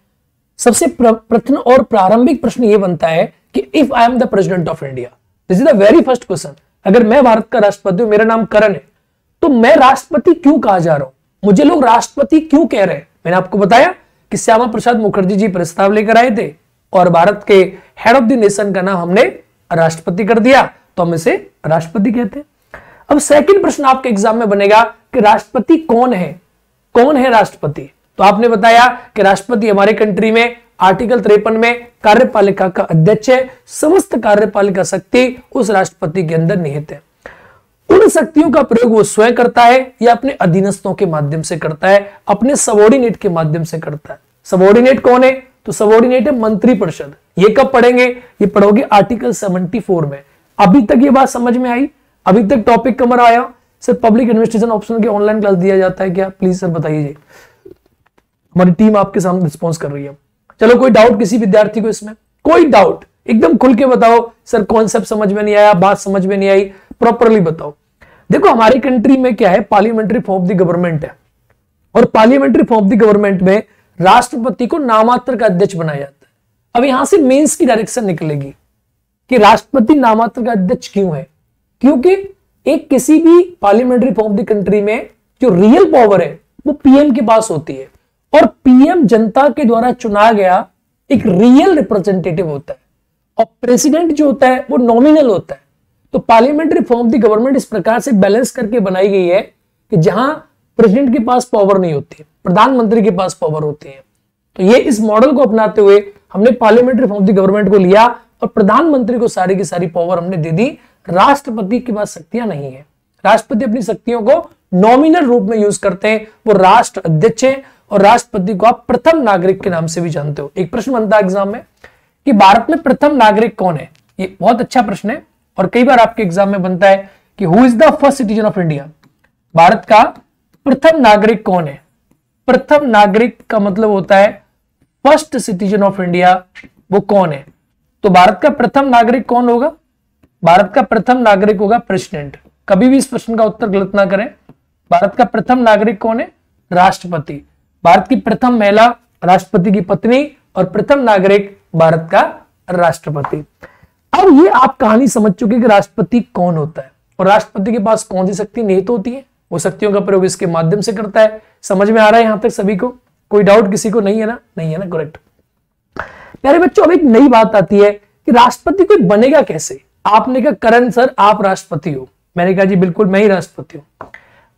सबसे प्रथम और प्रारंभिक प्रश्न ये बनता है कि if I am the president of India this is the very first question अगर मैं भारत का राष्ट्रपति हूँ, मेरा नाम करण है तो मैं राष्ट्रपति क्यों कहा जा रहा हूँ? मुझे लोग राष्ट्रपति क्यों कह रहे हैं? मैंने आपको बताया कि श्यामा प्रसाद मुखर्जी जी प्रस्ताव लेकर आए थे और भारत के हेड ऑफ़ द नेशन का नाम हमने राष्ट्रपति कर दिया तो हम इसे राष्ट्रपति कहते हैं। अब सेकंड प्रश्न आपके एग्ज़ाम में बनेगा कि राष्ट्रपति कौन है? कौन है राष्ट्रपति? तो आपने बताया कि राष्ट्रपति हमारे कंट्री में आर्टिकल तिरपन में कार्यपालिका का अध्यक्ष है, समस्त कार्यपालिका शक्ति उस राष्ट्रपति के अंदर निहित है। उन शक्तियों का प्रयोग वो स्वयं करता है या अपने अधीनस्थों के माध्यम से करता है, अपने सबोर्डिनेट के माध्यम से करता है। सबोर्डिनेट कौन है? तो सबोर्डिनेट है मंत्री परिषद। ये कब पढ़ेंगे? ये पढ़ोगे आर्टिकल 74 में। अभी तक ये बात समझ में आई? अभी तक टॉपिक कमर आया? सर पब्लिक इन्वेस्टिगेशन ऑप्शन के ऑनलाइन क्लास दिया जाता है क्या? प्लीज़ सर, बताइए। हमारी टीम आपके सामने रिस्पॉन्स कर रही है। चलो, कोई डाउट किसी विद्यार्थी को इसमें? कोई डाउट एकदम खुल के बताओ। सर कॉन्सेप्ट समझ में नहीं आया, बात समझ में नहीं आई। प्रॉपरली बताओ। देखो, हमारी कंट्री में क्या है? Parliamentary form of the government है। और parliamentary form of the government में राष्ट्रपति को नामात्र का अध्यक्ष बनाया जाता है। अब यहाँ से मेंस की डायरेक्शन निकलेगी कि राष्ट्रपति नामात्र का अध्यक्ष क्यों है? क्योंकि एक किसी भी parliamentary form of the country में जो रियल पावर है, वो पीएम के पास होती है। और पीएम जनता के द्वारा चुना गया एक रियल रिप्रेजेंटेटिव होता है। और प्रेसिडेंट जो होता है, वो नॉमिनल होता है। तो parliamentary form of the government इस प्रकार से बैलेंस करके बनाई गई है कि जहाँ प्रेसिडेंट के पास पावर नहीं होती, प्रधानमंत्री के पास पावर होती है। तो ये इस मॉडल को अपनाते हुए हमने पार्लियामेंट्री फॉर्म दी गवर्नमेंट को लिया और प्रधानमंत्री को सारी की सारी पावर हमने दे दी। राष्ट्रपति के पास शक्तियाँ नहीं है। राष्ट्रपति अपनी शक्तियों को नॉमिनल रूप में यूज़ करते हैं, वो राष्ट्र अध्यक्ष है और राष्ट्रपति को आप प्रथम नागरिक के नाम से भी जानते हो। एक प्रश्न बनता है एग्ज़ाम में कि भारत में प्रथम नागरिक कौन है? ये बहुत अच्छा प्रश्न है। और कई बार आपके एग्ज़ाम में बनता है कि who is the first citizen of India Bharat का प्रथम नागरिक कौन है? प्रथम नागरिक का मतलब होता है फ़र्स्ट सिटीजन ऑफ़ इंडिया वो कौन है? तो भारत का प्रथम नागरिक कौन होगा? भारत का प्रथम नागरिक होगा प्रेसिडेंट कभी भी इस प्रश्न का उत्तर गलत ना करें। भारत का प्रथम नागरिक कौन है? राष्ट्रपति. भारत की प्रथम महिला, राष्ट्रपति की पत्नी और प्रथम नागरिक भारत का राष्ट्रपति. अब ये आप कहानी समझ चुके कि राष्ट्रपति कौन होता है। और राष्ट्रपति के पास कौन सी शक्ति निहित होती है? वो शक्तियों का प्रयोग इसके माध्यम से करता है। समझ में आ रहा है यहाँ तक सभी को? कोई डाउट किसी को? नहीं है ना? नहीं है ना? करेक्ट प्यारे बच्चों, अब एक नई बात आती है कि राष्ट्रपति कोई बनेगा कैसे? आपने कहा, करण सर, आप राष्ट्रपति हो। मैंने कहा, जी, बिल्कुल, मैं ही राष्ट्रपति हूँ।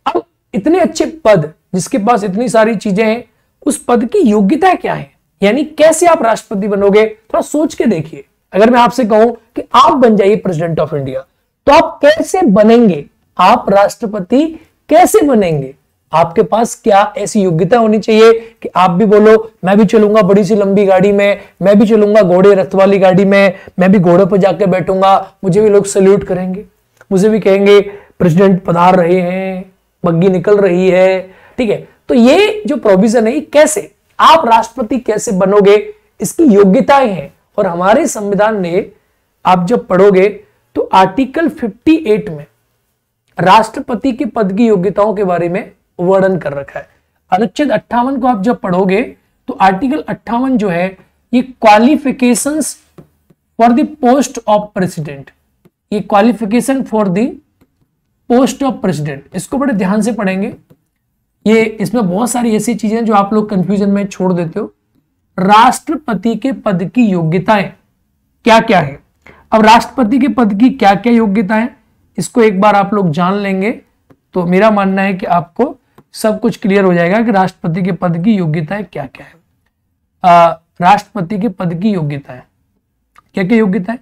अब इतने अच्छे पद, जिसके पास इतनी सारी चीज़ें हैं, उस पद की योग्यता क्या है? यानी कैसे आप राष्ट्रपति बनोगे? थोड़ा सोच के देखिए। अगर मैं आपसे कहूँ कि आप बन जाइए प्रेसिडेंट ऑफ़ इंडिया तो आप कैसे बनेंगे? आप राष्ट्रपति कैसे बनेंगे? आपके पास क्या ऐसी योग्यता होनी चाहिए कि आप भी बोलो, मैं भी चलूँगा बड़ी सी लंबी गाड़ी में, मैं भी चलूँगा घोड़े रथ वाली गाड़ी में, मैं भी घोड़े पर जाकर बैठूँगा, मुझे भी लोग सल्यूट करेंगे। मुझे भी कहेंगे प्रेसिडेंट पधार रहे हैं बग्गी निकल रही है। ठीक है तो ये जो प्रोविज़न है कैसे? आप राष्ट्रपति कैसे बनोगे? इसकी योग्यताएँ हैं। और हमारे संविधान ने, आप जब पढ़ोगे तो आर्टिकल 58 में राष्ट्रपति के पद की योग्यताओं के बारे में वर्णन कर रखा है। अनुच्छेद अट्ठावन को आप जब पढ़ोगे तो आर्टिकल अट्ठावन जो है, ये qualifications for the post of president ये qualification for the post of president इसको बड़े ध्यान से पढ़ेंगे। ये, इसमें बहुत सारी ऐसी चीज़ें जो आप लोग कंफ्यूजन में छोड़ देते हो। राष्ट्रपति के पद की योग्यताएँ क्या क्या है? अब राष्ट्रपति के पद की क्या क्या योग्यताएँ? इसको एक बार आप लोग जान लेंगे। तो मेरा मानना है कि आपको सब कुछ क्लियर हो जाएगा कि राष्ट्रपति के पद की योग्यताएँ क्या क्या है राष्ट्रपति के पद की योग्यताएँ। क्या क्या योग्यता है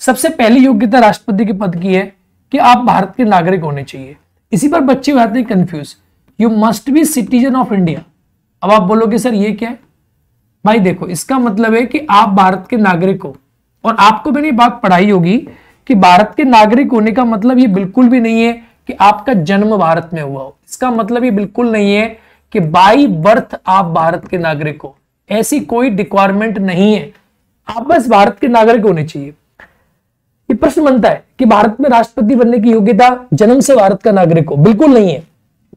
सबसे पहली योग्यता राष्ट्रपति के पद की है कि आप भारत के नागरिक होने चाहिए। इसी पर बच्चे आते हैं confuse you must be citizen of India अब आप बोलोगे, सर, ये क्या है? भाई देखो, इसका मतलब है कि आप भारत के नागरिक हो और आपको मैंने बात पढ़ाई होगी कि भारत के नागरिक होने का मतलब ये बिल्कुल भी नहीं है कि आपका जन्म भारत में हुआ हो। इसका मतलब ये बिल्कुल नहीं है कि बाई बर्थ आप भारत के नागरिक हो। ऐसी कोई रिक्वायरमेंट नहीं है। आप बस भारत के नागरिक होने चाहिए। ये प्रश्न बनता है कि भारत में राष्ट्रपति बनने की योग्यता जन्म से भारत का नागरिक हो। बिल्कुल नहीं है।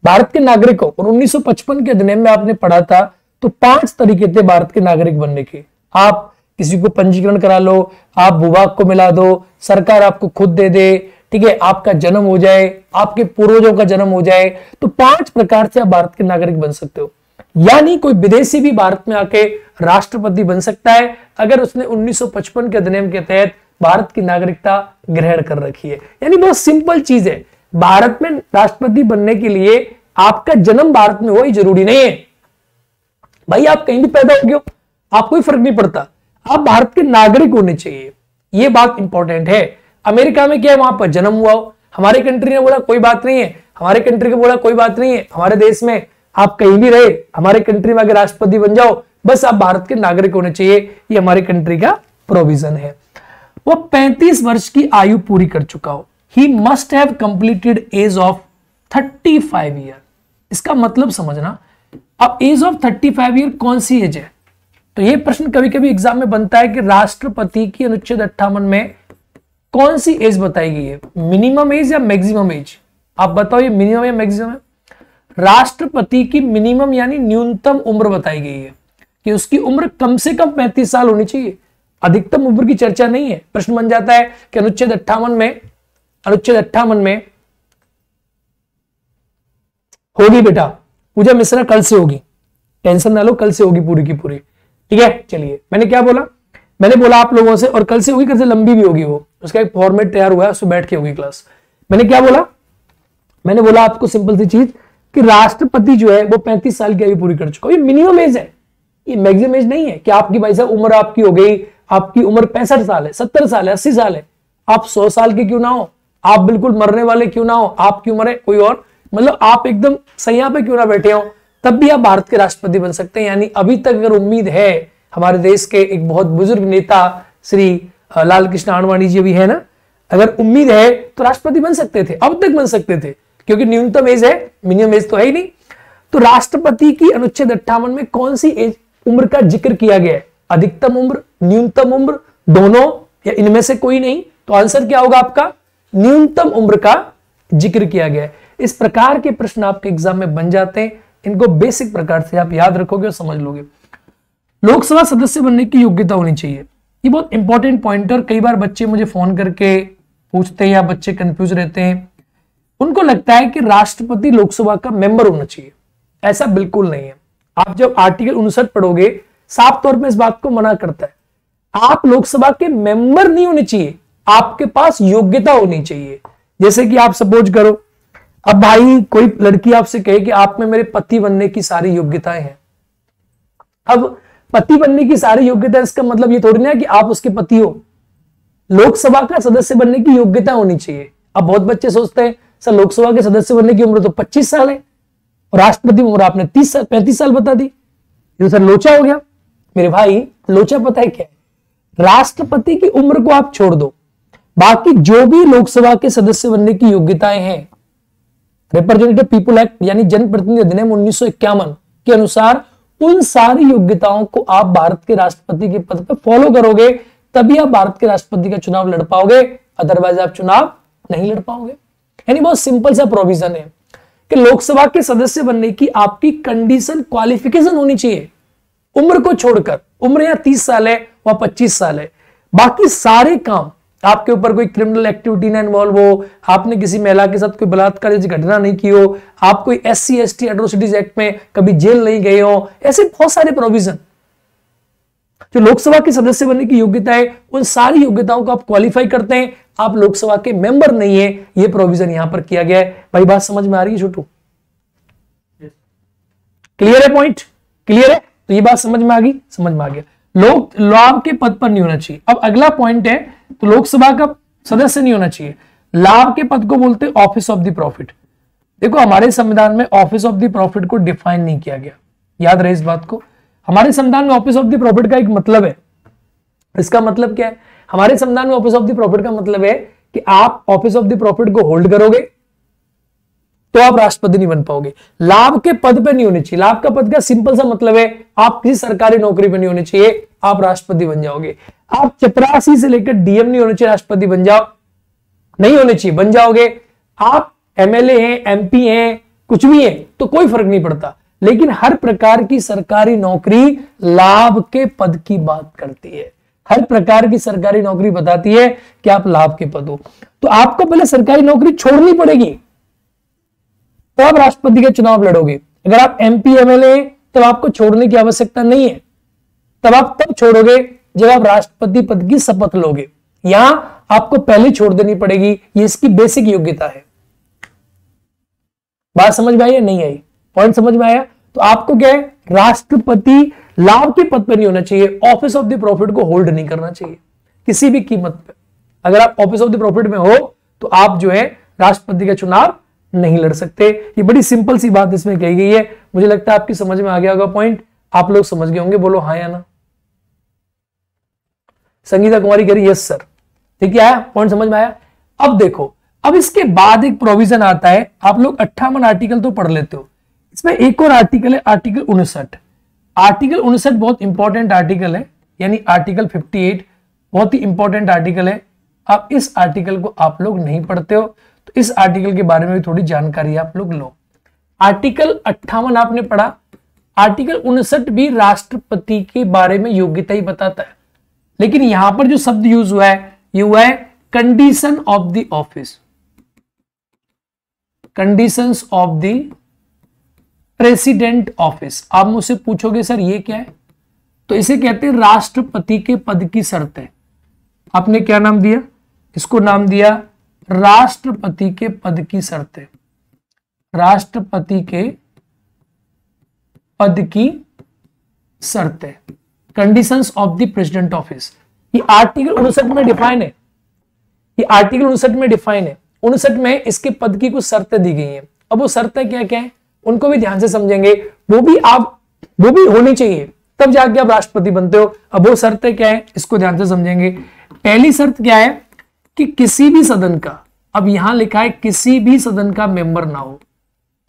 भारत के नागरिक हो। और 1955 के अधिनियम में आपने पढ़ा था तो पाँच तरीके थे भारत के नागरिक बनने के। आप किसी को पंजीकरण करा लो, आप भूभाग को मिला दो, सरकार आपको खुद दे दे, ठीक है, आपका जन्म हो जाए, आपके पूर्वजों का जन्म हो जाए तो पाँच प्रकार से आप भारत के नागरिक बन सकते हो। यानी कोई विदेशी भी भारत में आके राष्ट्रपति बन सकता है, अगर उसने 1955 के अधिनियम के तहत भारत की नागरिकता ग्रहण कर रखी है। यानी बहुत सिंपल चीज़ है, भारत में राष्ट्रपति बनने के लिए आपका जन्म भारत में हो ही ज़रूरी नहीं है। भाई, आप कहीं भी पैदा हो गए आप कोई फ़र्क नहीं पड़ता। आप भारत के नागरिक होने चाहिए। ये बात इंपॉर्टेंट है। अमेरिका में क्या है? वहाँ पर जन्म हुआ हो। हमारे कंट्री ने बोला, कोई बात नहीं है। हमारे कंट्री को बोला, कोई बात नहीं है। हमारे देश में आप कहीं भी रहे, हमारे कंट्री में अगर राष्ट्रपति बन जाओ, बस आप भारत के नागरिक होने चाहिए। ये हमारे कंट्री का प्रोविज़न है। वो 35 वर्ष की आयु पूरी कर चुका हो। He must have completed age of 35 year इसका मतलब समझना अब एज ऑफ़ 35 ईयर कौन सी एज है? तो ये प्रश्न कभी कभी एग्ज़ाम में बनता है कि राष्ट्रपति की अनुच्छेद अट्ठावन में कौन सी एज बताई गई है? मिनिमम एज या मैक्सिमम एज आप बताओ ये मिनिमम या मैक्सिमम है? राष्ट्रपति की मिनिमम यानी न्यूनतम उम्र बताई गई है कि उसकी उम्र कम से कम पैंतीस साल होनी चाहिए। अधिकतम उम्र की चर्चा नहीं है। प्रश्न बन जाता है कि अनुच्छेद अट्ठावन में, अनुच्छेद अट्ठावन में होगी बेटा। पूजा मिश्रा कल से होगी। टेंशन ना लो, कल से होगी पूरी की पूरी। ठीक है? चलिए, मैंने क्या बोला? मैंने बोला आप लोगों से, और कल से होगी, कल से लंबी भी होगी वो। उसका एक फॉर्मेट तैयार हुआ है, उसमें बैठ के होगी क्लास मैंने क्या बोला? मैंने बोला आपको सिंपल सी चीज़ कि राष्ट्रपति जो है, वो पैंतीस साल की आयु पूरी कर चुका ये मिनिमम एज है। ये मैक्सिमम एज नहीं है कि आपकी भाई साहब उम्र आपकी हो गई, आपकी उम्र पैंसठ साल है, सत्तर साल है, अस्सी साल है। आप सौ साल के क्यों ना हो? आप बिल्कुल मरने वाले क्यों ना हो? आपकी उम्र है, कोई और मतलब आप एकदम सैया पे क्यों ना बैठे हो? तब भी आप भारत के राष्ट्रपति बन सकते हैं। यानी अभी तक अगर उम्मीद है, हमारे देश के एक बहुत बुज़ुर्ग नेता श्री लाल कृष्ण आडवाणी जी भी है ना? अगर उम्मीद है तो राष्ट्रपति बन सकते थे। अब तक बन सकते थे, क्योंकि न्यूनतम एज है, मिनिमम एज तो है ही नहीं। तो राष्ट्रपति की अनुच्छेद अट्ठावन में कौन सी एज, उम्र का ज़िक्र किया गया है? अधिकतम उम्र, न्यूनतम उम्र, दोनों, या इनमें से कोई नहीं? तो आंसर क्या होगा आपका? न्यूनतम उम्र का ज़िक्र किया गया है। इस प्रकार के प्रश्न आपके एग्ज़ाम में बन जाते हैं। इनको बेसिक प्रकार से आप याद रखोगे और समझ लोगे। लोकसभा सदस्य बनने की योग्यता होनी चाहिए। ये बहुत इंपॉर्टेंट पॉइंट है और कई बार बच्चे मुझे फ़ोन करके पूछते हैं या बच्चे कंफ्यूज रहते हैं। उनको लगता है कि राष्ट्रपति लोकसभा का मेंबर होना चाहिए। ऐसा बिल्कुल नहीं है। आप जब आर्टिकल उनसठ पढ़ोगे, साफ़ तौर पर इस बात को मना करता है। आप लोकसभा के मेंबर नहीं होने चाहिए। आपके पास योग्यता होनी चाहिए। जैसे कि आप सपोज़ करो अब भाई, कोई लड़की आपसे कहे कि आप में मेरे पति बनने की सारी योग्यताएँ हैं। अब पति बनने की सारी योग्यता, इसका मतलब ये थोड़ी ना है कि आप उसके पति हो। लोकसभा का सदस्य बनने की योग्यता होनी चाहिए। अब बहुत बच्चे सोचते हैं, सर, लोकसभा के सदस्य बनने की उम्र तो 25 साल है, और राष्ट्रपति उम्र आपने 30 साल 35 साल बता दी। ये सर लोचा हो गया। मेरे भाई, लोचा पता है क्या राष्ट्रपति की उम्र को आप छोड़ दो। बाकी जो भी लोकसभा के सदस्य बनने की योग्यताएँ हैं रिप्रेजेंटेटिव पीपुल एक्ट यानी जनप्रतिनिधि अधिनियम उन्नीस के अनुसार उन सारी योग्यताओं को आप भारत के राष्ट्रपति के पद पर फॉलो करोगे, तभी आप भारत के राष्ट्रपति का चुनाव लड़ पाओगे अदरवाइज़ आप चुनाव नहीं लड़ पाओगे। यानी बहुत सिंपल सा प्रोविज़न है कि लोकसभा के सदस्य बनने की आपकी कंडीशन क्वालिफिकेशन होनी चाहिए। उम्र को छोड़कर, उम्र या तीस साल है, वह पच्चीस साल है। बाकी सारे काम आपके ऊपर कोई क्रिमिनल एक्टिविटी ना इन्वॉल्व हो आपने किसी महिला के साथ कोई बलात्कार जैसी घटना नहीं की हो आप कोई S C S T atrocities act में कभी जेल नहीं गए हो ऐसे बहुत सारे प्रोविज़न जो लोकसभा के सदस्य बनने की योग्यता है उन सारी योग्यताओं को आप क्वालिफाई करते हैं। आप लोकसभा के मेंबर नहीं है ये प्रोविज़न यहाँ पर किया गया है। भाई बात समझ में आ रही है छोटू? क्लियर है पॉइंट क्लियर है? तो ये बात समझ में आ गई? समझ में आ गया। लोक लाभ के पद पर नहीं होना चाहिए। अब अगला पॉइंट है तो लोकसभा का सदस्य नहीं होना चाहिए। लाभ के पद को बोलते ऑफ़िस ऑफ़ द प्रॉफिट देखो, हमारे संविधान में ऑफ़िस ऑफ़ द प्रॉफिट को डिफाइन नहीं किया गया। याद रहे इस बात को। हमारे संविधान में ऑफ़िस ऑफ़ द प्रॉफिट का एक मतलब है। इसका मतलब क्या है? हमारे संविधान में ऑफ़िस ऑफ़ द प्रॉफिट का मतलब है कि आप ऑफ़िस ऑफ़ द प्रॉफिट को होल्ड करोगे तो आप राष्ट्रपति नहीं बन पाओगे। लाभ के पद पे नहीं होने चाहिए। लाभ का पद का सिंपल सा मतलब है, आप किसी सरकारी नौकरी पे नहीं होने चाहिए, आप राष्ट्रपति बन जाओगे। आप चपरासी से लेकर डीएम नहीं होने चाहिए, राष्ट्रपति बन जाओ। नहीं होने चाहिए, बन जाओगे। आप एमएलए हैं, एमपी हैं, कुछ भी है तो कोई फ़र्क नहीं पड़ता। लेकिन हर प्रकार की सरकारी नौकरी लाभ के पद की बात करती है। हर प्रकार की सरकारी नौकरी बताती है कि आप लाभ के पद हो। तो आपको पहले सरकारी नौकरी छोड़नी पड़ेगी। तो आप राष्ट्रपति के चुनाव लड़ोगे। अगर आप एमपी एमएलए तब आपको छोड़ने की आवश्यकता नहीं है। तब आप तब छोड़ोगे जब आप राष्ट्रपति पद की शपथ लोगे। यहाँ आपको पहले छोड़ देनी पड़ेगी, ये इसकी बेसिक योग्यता है। बात समझ में आई या नहीं आई? पॉइंट समझ में आया? तो आपको क्या है? राष्ट्रपति लाभ के पद पर नहीं होना चाहिए ऑफ़िस ऑफ़ द प्रॉफिट को होल्ड नहीं करना चाहिए। किसी भी कीमत पर अगर आप ऑफ़िस ऑफ़ द प्रॉफिट में हो तो आप जो है राष्ट्रपति का चुनाव नहीं लड़ सकते। ये बड़ी सिंपल सी बात इसमें कही गई है। मुझे लगता है आपकी समझ में आ गया होगा पॉइंट आप लोग समझ गए होंगे। बोलो हाँ या ना? संगीता कुमारी कह रही यस सर ठीक है, आया? पॉइंट समझ में आया? अब देखो, अब इसके बाद एक प्रोविज़न आता है। आप लोग अट्ठावन आर्टिकल तो पढ़ लेते हो। इसमें एक और आर्टिकल है आर्टिकल उनसठ। आर्टिकल उनसठ बहुत इंपॉर्टेंट आर्टिकल है, यानी आर्टिकल 58 बहुत ही इंपॉर्टेंट आर्टिकल है। आप इस आर्टिकल को आप लोग नहीं पढ़ते हो। तो इस आर्टिकल के बारे में भी थोड़ी जानकारी आप लोग लो। आर्टिकल अट्ठावन आपने पढ़ा। आर्टिकल उनसठ भी राष्ट्रपति के बारे में योग्यता ही बताता है। लेकिन यहाँ पर जो शब्द यूज़ हुआ है, ये हुआ है condition of the office conditions of the president office आप मुझसे पूछोगे, सर, ये क्या है? तो इसे कहते हैं राष्ट्रपति के पद की शर्तें। आपने क्या नाम दिया? इसको नाम दिया राष्ट्रपति के पद की शर्तें। राष्ट्रपति के पद की शर्तें। Conditions of the president office ये आर्टिकल उनसठ में डिफाइन है। ये आर्टिकल उनसठ में डिफाइन है। उनसठ में इसके पद की कुछ शर्तें दी गई हैं। अब वो शर्तें क्या क्या है, उनको भी ध्यान से समझेंगे। वो भी आप, वो भी होनी चाहिए। तब जाके आप राष्ट्रपति बनते हो। अब वो शर्तें क्या है, इसको ध्यान से समझेंगे। पहली शर्त क्या है? कि किसी भी सदन का, अब यहाँ लिखा है किसी भी सदन का मेंबर ना हो,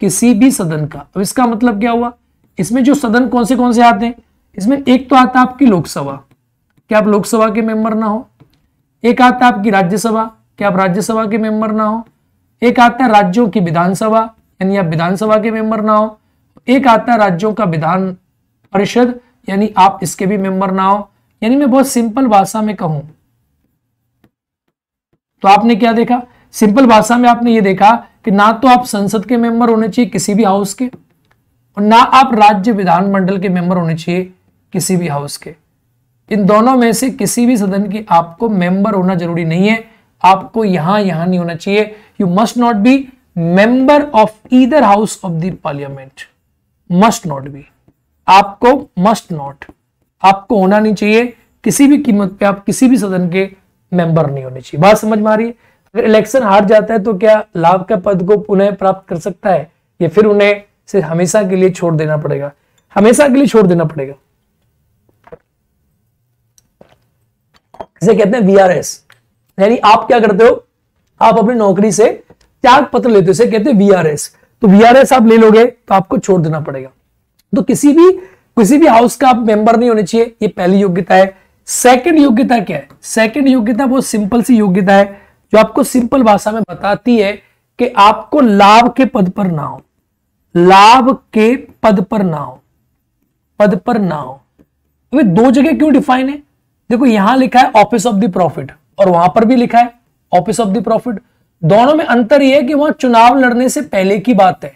किसी भी सदन का। अब इसका मतलब क्या हुआ? इसमें जो सदन कौन से कौन से आते हैं? इसमें एक तो आता आपकी लोकसभा क्या आप लोकसभा के मेंबर ना हो। एक आता आपकी राज्यसभा क्या आप राज्यसभा के मेंबर ना हो। एक आता है राज्यों की विधानसभा, यानी आप विधानसभा के मेंबर ना हो। एक आता है राज्यों का विधान परिषद, यानी आप इसके भी मेंबर ना हो। यानी मैं बहुत सिंपल भाषा में कहूँ तो आपने क्या देखा? सिंपल भाषा में आपने ये देखा कि ना तो आप संसद के मेंबर होने चाहिए किसी भी हाउस के, और ना आप राज्य विधानमंडल के मेंबर होने चाहिए किसी भी हाउस के। इन दोनों में से किसी भी सदन की आपको मेंबर होना ज़रूरी नहीं है। आपको यहाँ यहाँ नहीं होना चाहिए। You must not be member of either house of the parliament must not be आपको मस्ट नॉट आपको होना नहीं चाहिए। किसी भी कीमत पे आप किसी भी सदन के मेंबर नहीं होने चाहिए। बात समझ में आ रही है? अगर इलेक्शन हार जाता है तो क्या लाभ का पद को पुनः प्राप्त कर सकता है? या फिर उन्हें से हमेशा के लिए छोड़ देना पड़ेगा? हमेशा के लिए छोड़ देना पड़ेगा। इसे कहते हैं वीआरएस यानी आप क्या करते हो? आप अपनी नौकरी से त्याग पत्र लेते हो। इसे कहते हैं वीआरएस तो वीआरएस आप ले लोगे तो आपको छोड़ देना पड़ेगा। तो किसी भी किसी भी हाउस का आप मेंबर नहीं होने चाहिए। ये पहली योग्यता है। सेकंड योग्यता क्या है? सेकंड योग्यता बहुत सिंपल सी योग्यता है, जो आपको सिंपल भाषा में बताती है कि आपको लाभ के पद पर ना हो। लाभ के पद पर ना हो। पद पर ना हो। अभी दो जगह क्यों डिफाइन है? देखो, यहाँ लिखा है ऑफ़िस ऑफ़ द प्रॉफिट और वहाँ पर भी लिखा है ऑफ़िस ऑफ़ द प्रॉफिट दोनों में अंतर यह है कि वहाँ चुनाव लड़ने से पहले की बात है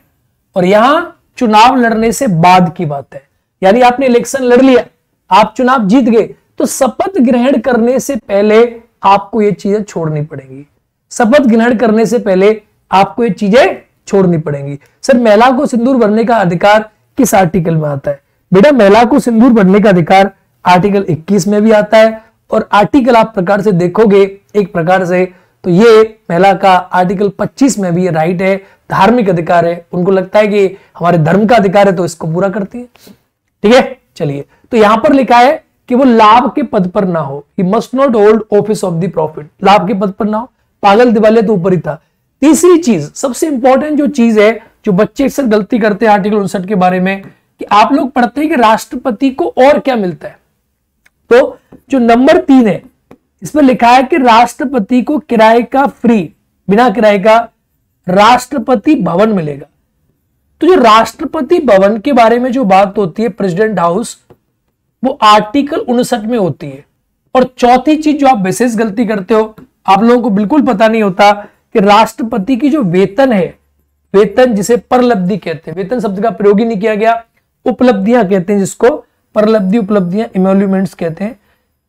और यहाँ चुनाव लड़ने से बाद की बात है। यानी आपने इलेक्शन लड़ लिया, आप चुनाव जीत गए तो शपथ ग्रहण करने से पहले आपको ये चीज़ें छोड़नी पड़ेंगी। शपथ ग्रहण करने से पहले आपको ये चीज़ें छोड़नी पड़ेंगी। सर महिला को सिंदूर भरने का अधिकार किस आर्टिकल में आता है? बेटा महिला को सिंदूर भरने का अधिकार आर्टिकल 21 में भी आता है और आर्टिकल आप प्रकार से देखोगे, एक प्रकार से तो ये महिला का आर्टिकल 25 में भी राइट है, धार्मिक अधिकार है। उनको लगता है कि हमारे धर्म का अधिकार है तो इसको पूरा करती है। ठीक है? चलिए तो यहाँ पर लिखा है कि वो लाभ के पद पर ना हो। He must not hold office of the profit लाभ के पद पर ना हो। पागल दिवाले तो ऊपर ही था। तीसरी चीज़, सबसे इंपॉर्टेंट जो चीज़ है, जो बच्चे अक्सर गलती करते हैं आर्टिकल उनसठ के बारे में, कि आप लोग पढ़ते हैं कि राष्ट्रपति को और क्या मिलता है। तो जो नंबर तीन है इसमें लिखा है कि राष्ट्रपति को किराए का फ्री बिना किराए का राष्ट्रपति भवन मिलेगा। तो जो राष्ट्रपति भवन के बारे में जो बात होती है प्रेसिडेंट हाउस वो आर्टिकल उनसठ में होती है। और चौथी चीज़ जो आप विशेष गलती करते हो, आप लोगों को बिल्कुल पता नहीं होता कि राष्ट्रपति की जो वेतन है, वेतन जिसे परलब्धि कहते हैं, वेतन शब्द का प्रयोग ही नहीं किया गया, उपलब्धियाँ कहते हैं जिसको, परलब्धि उपलब्धियाँ इमोल्यूमेंट्स कहते हैं।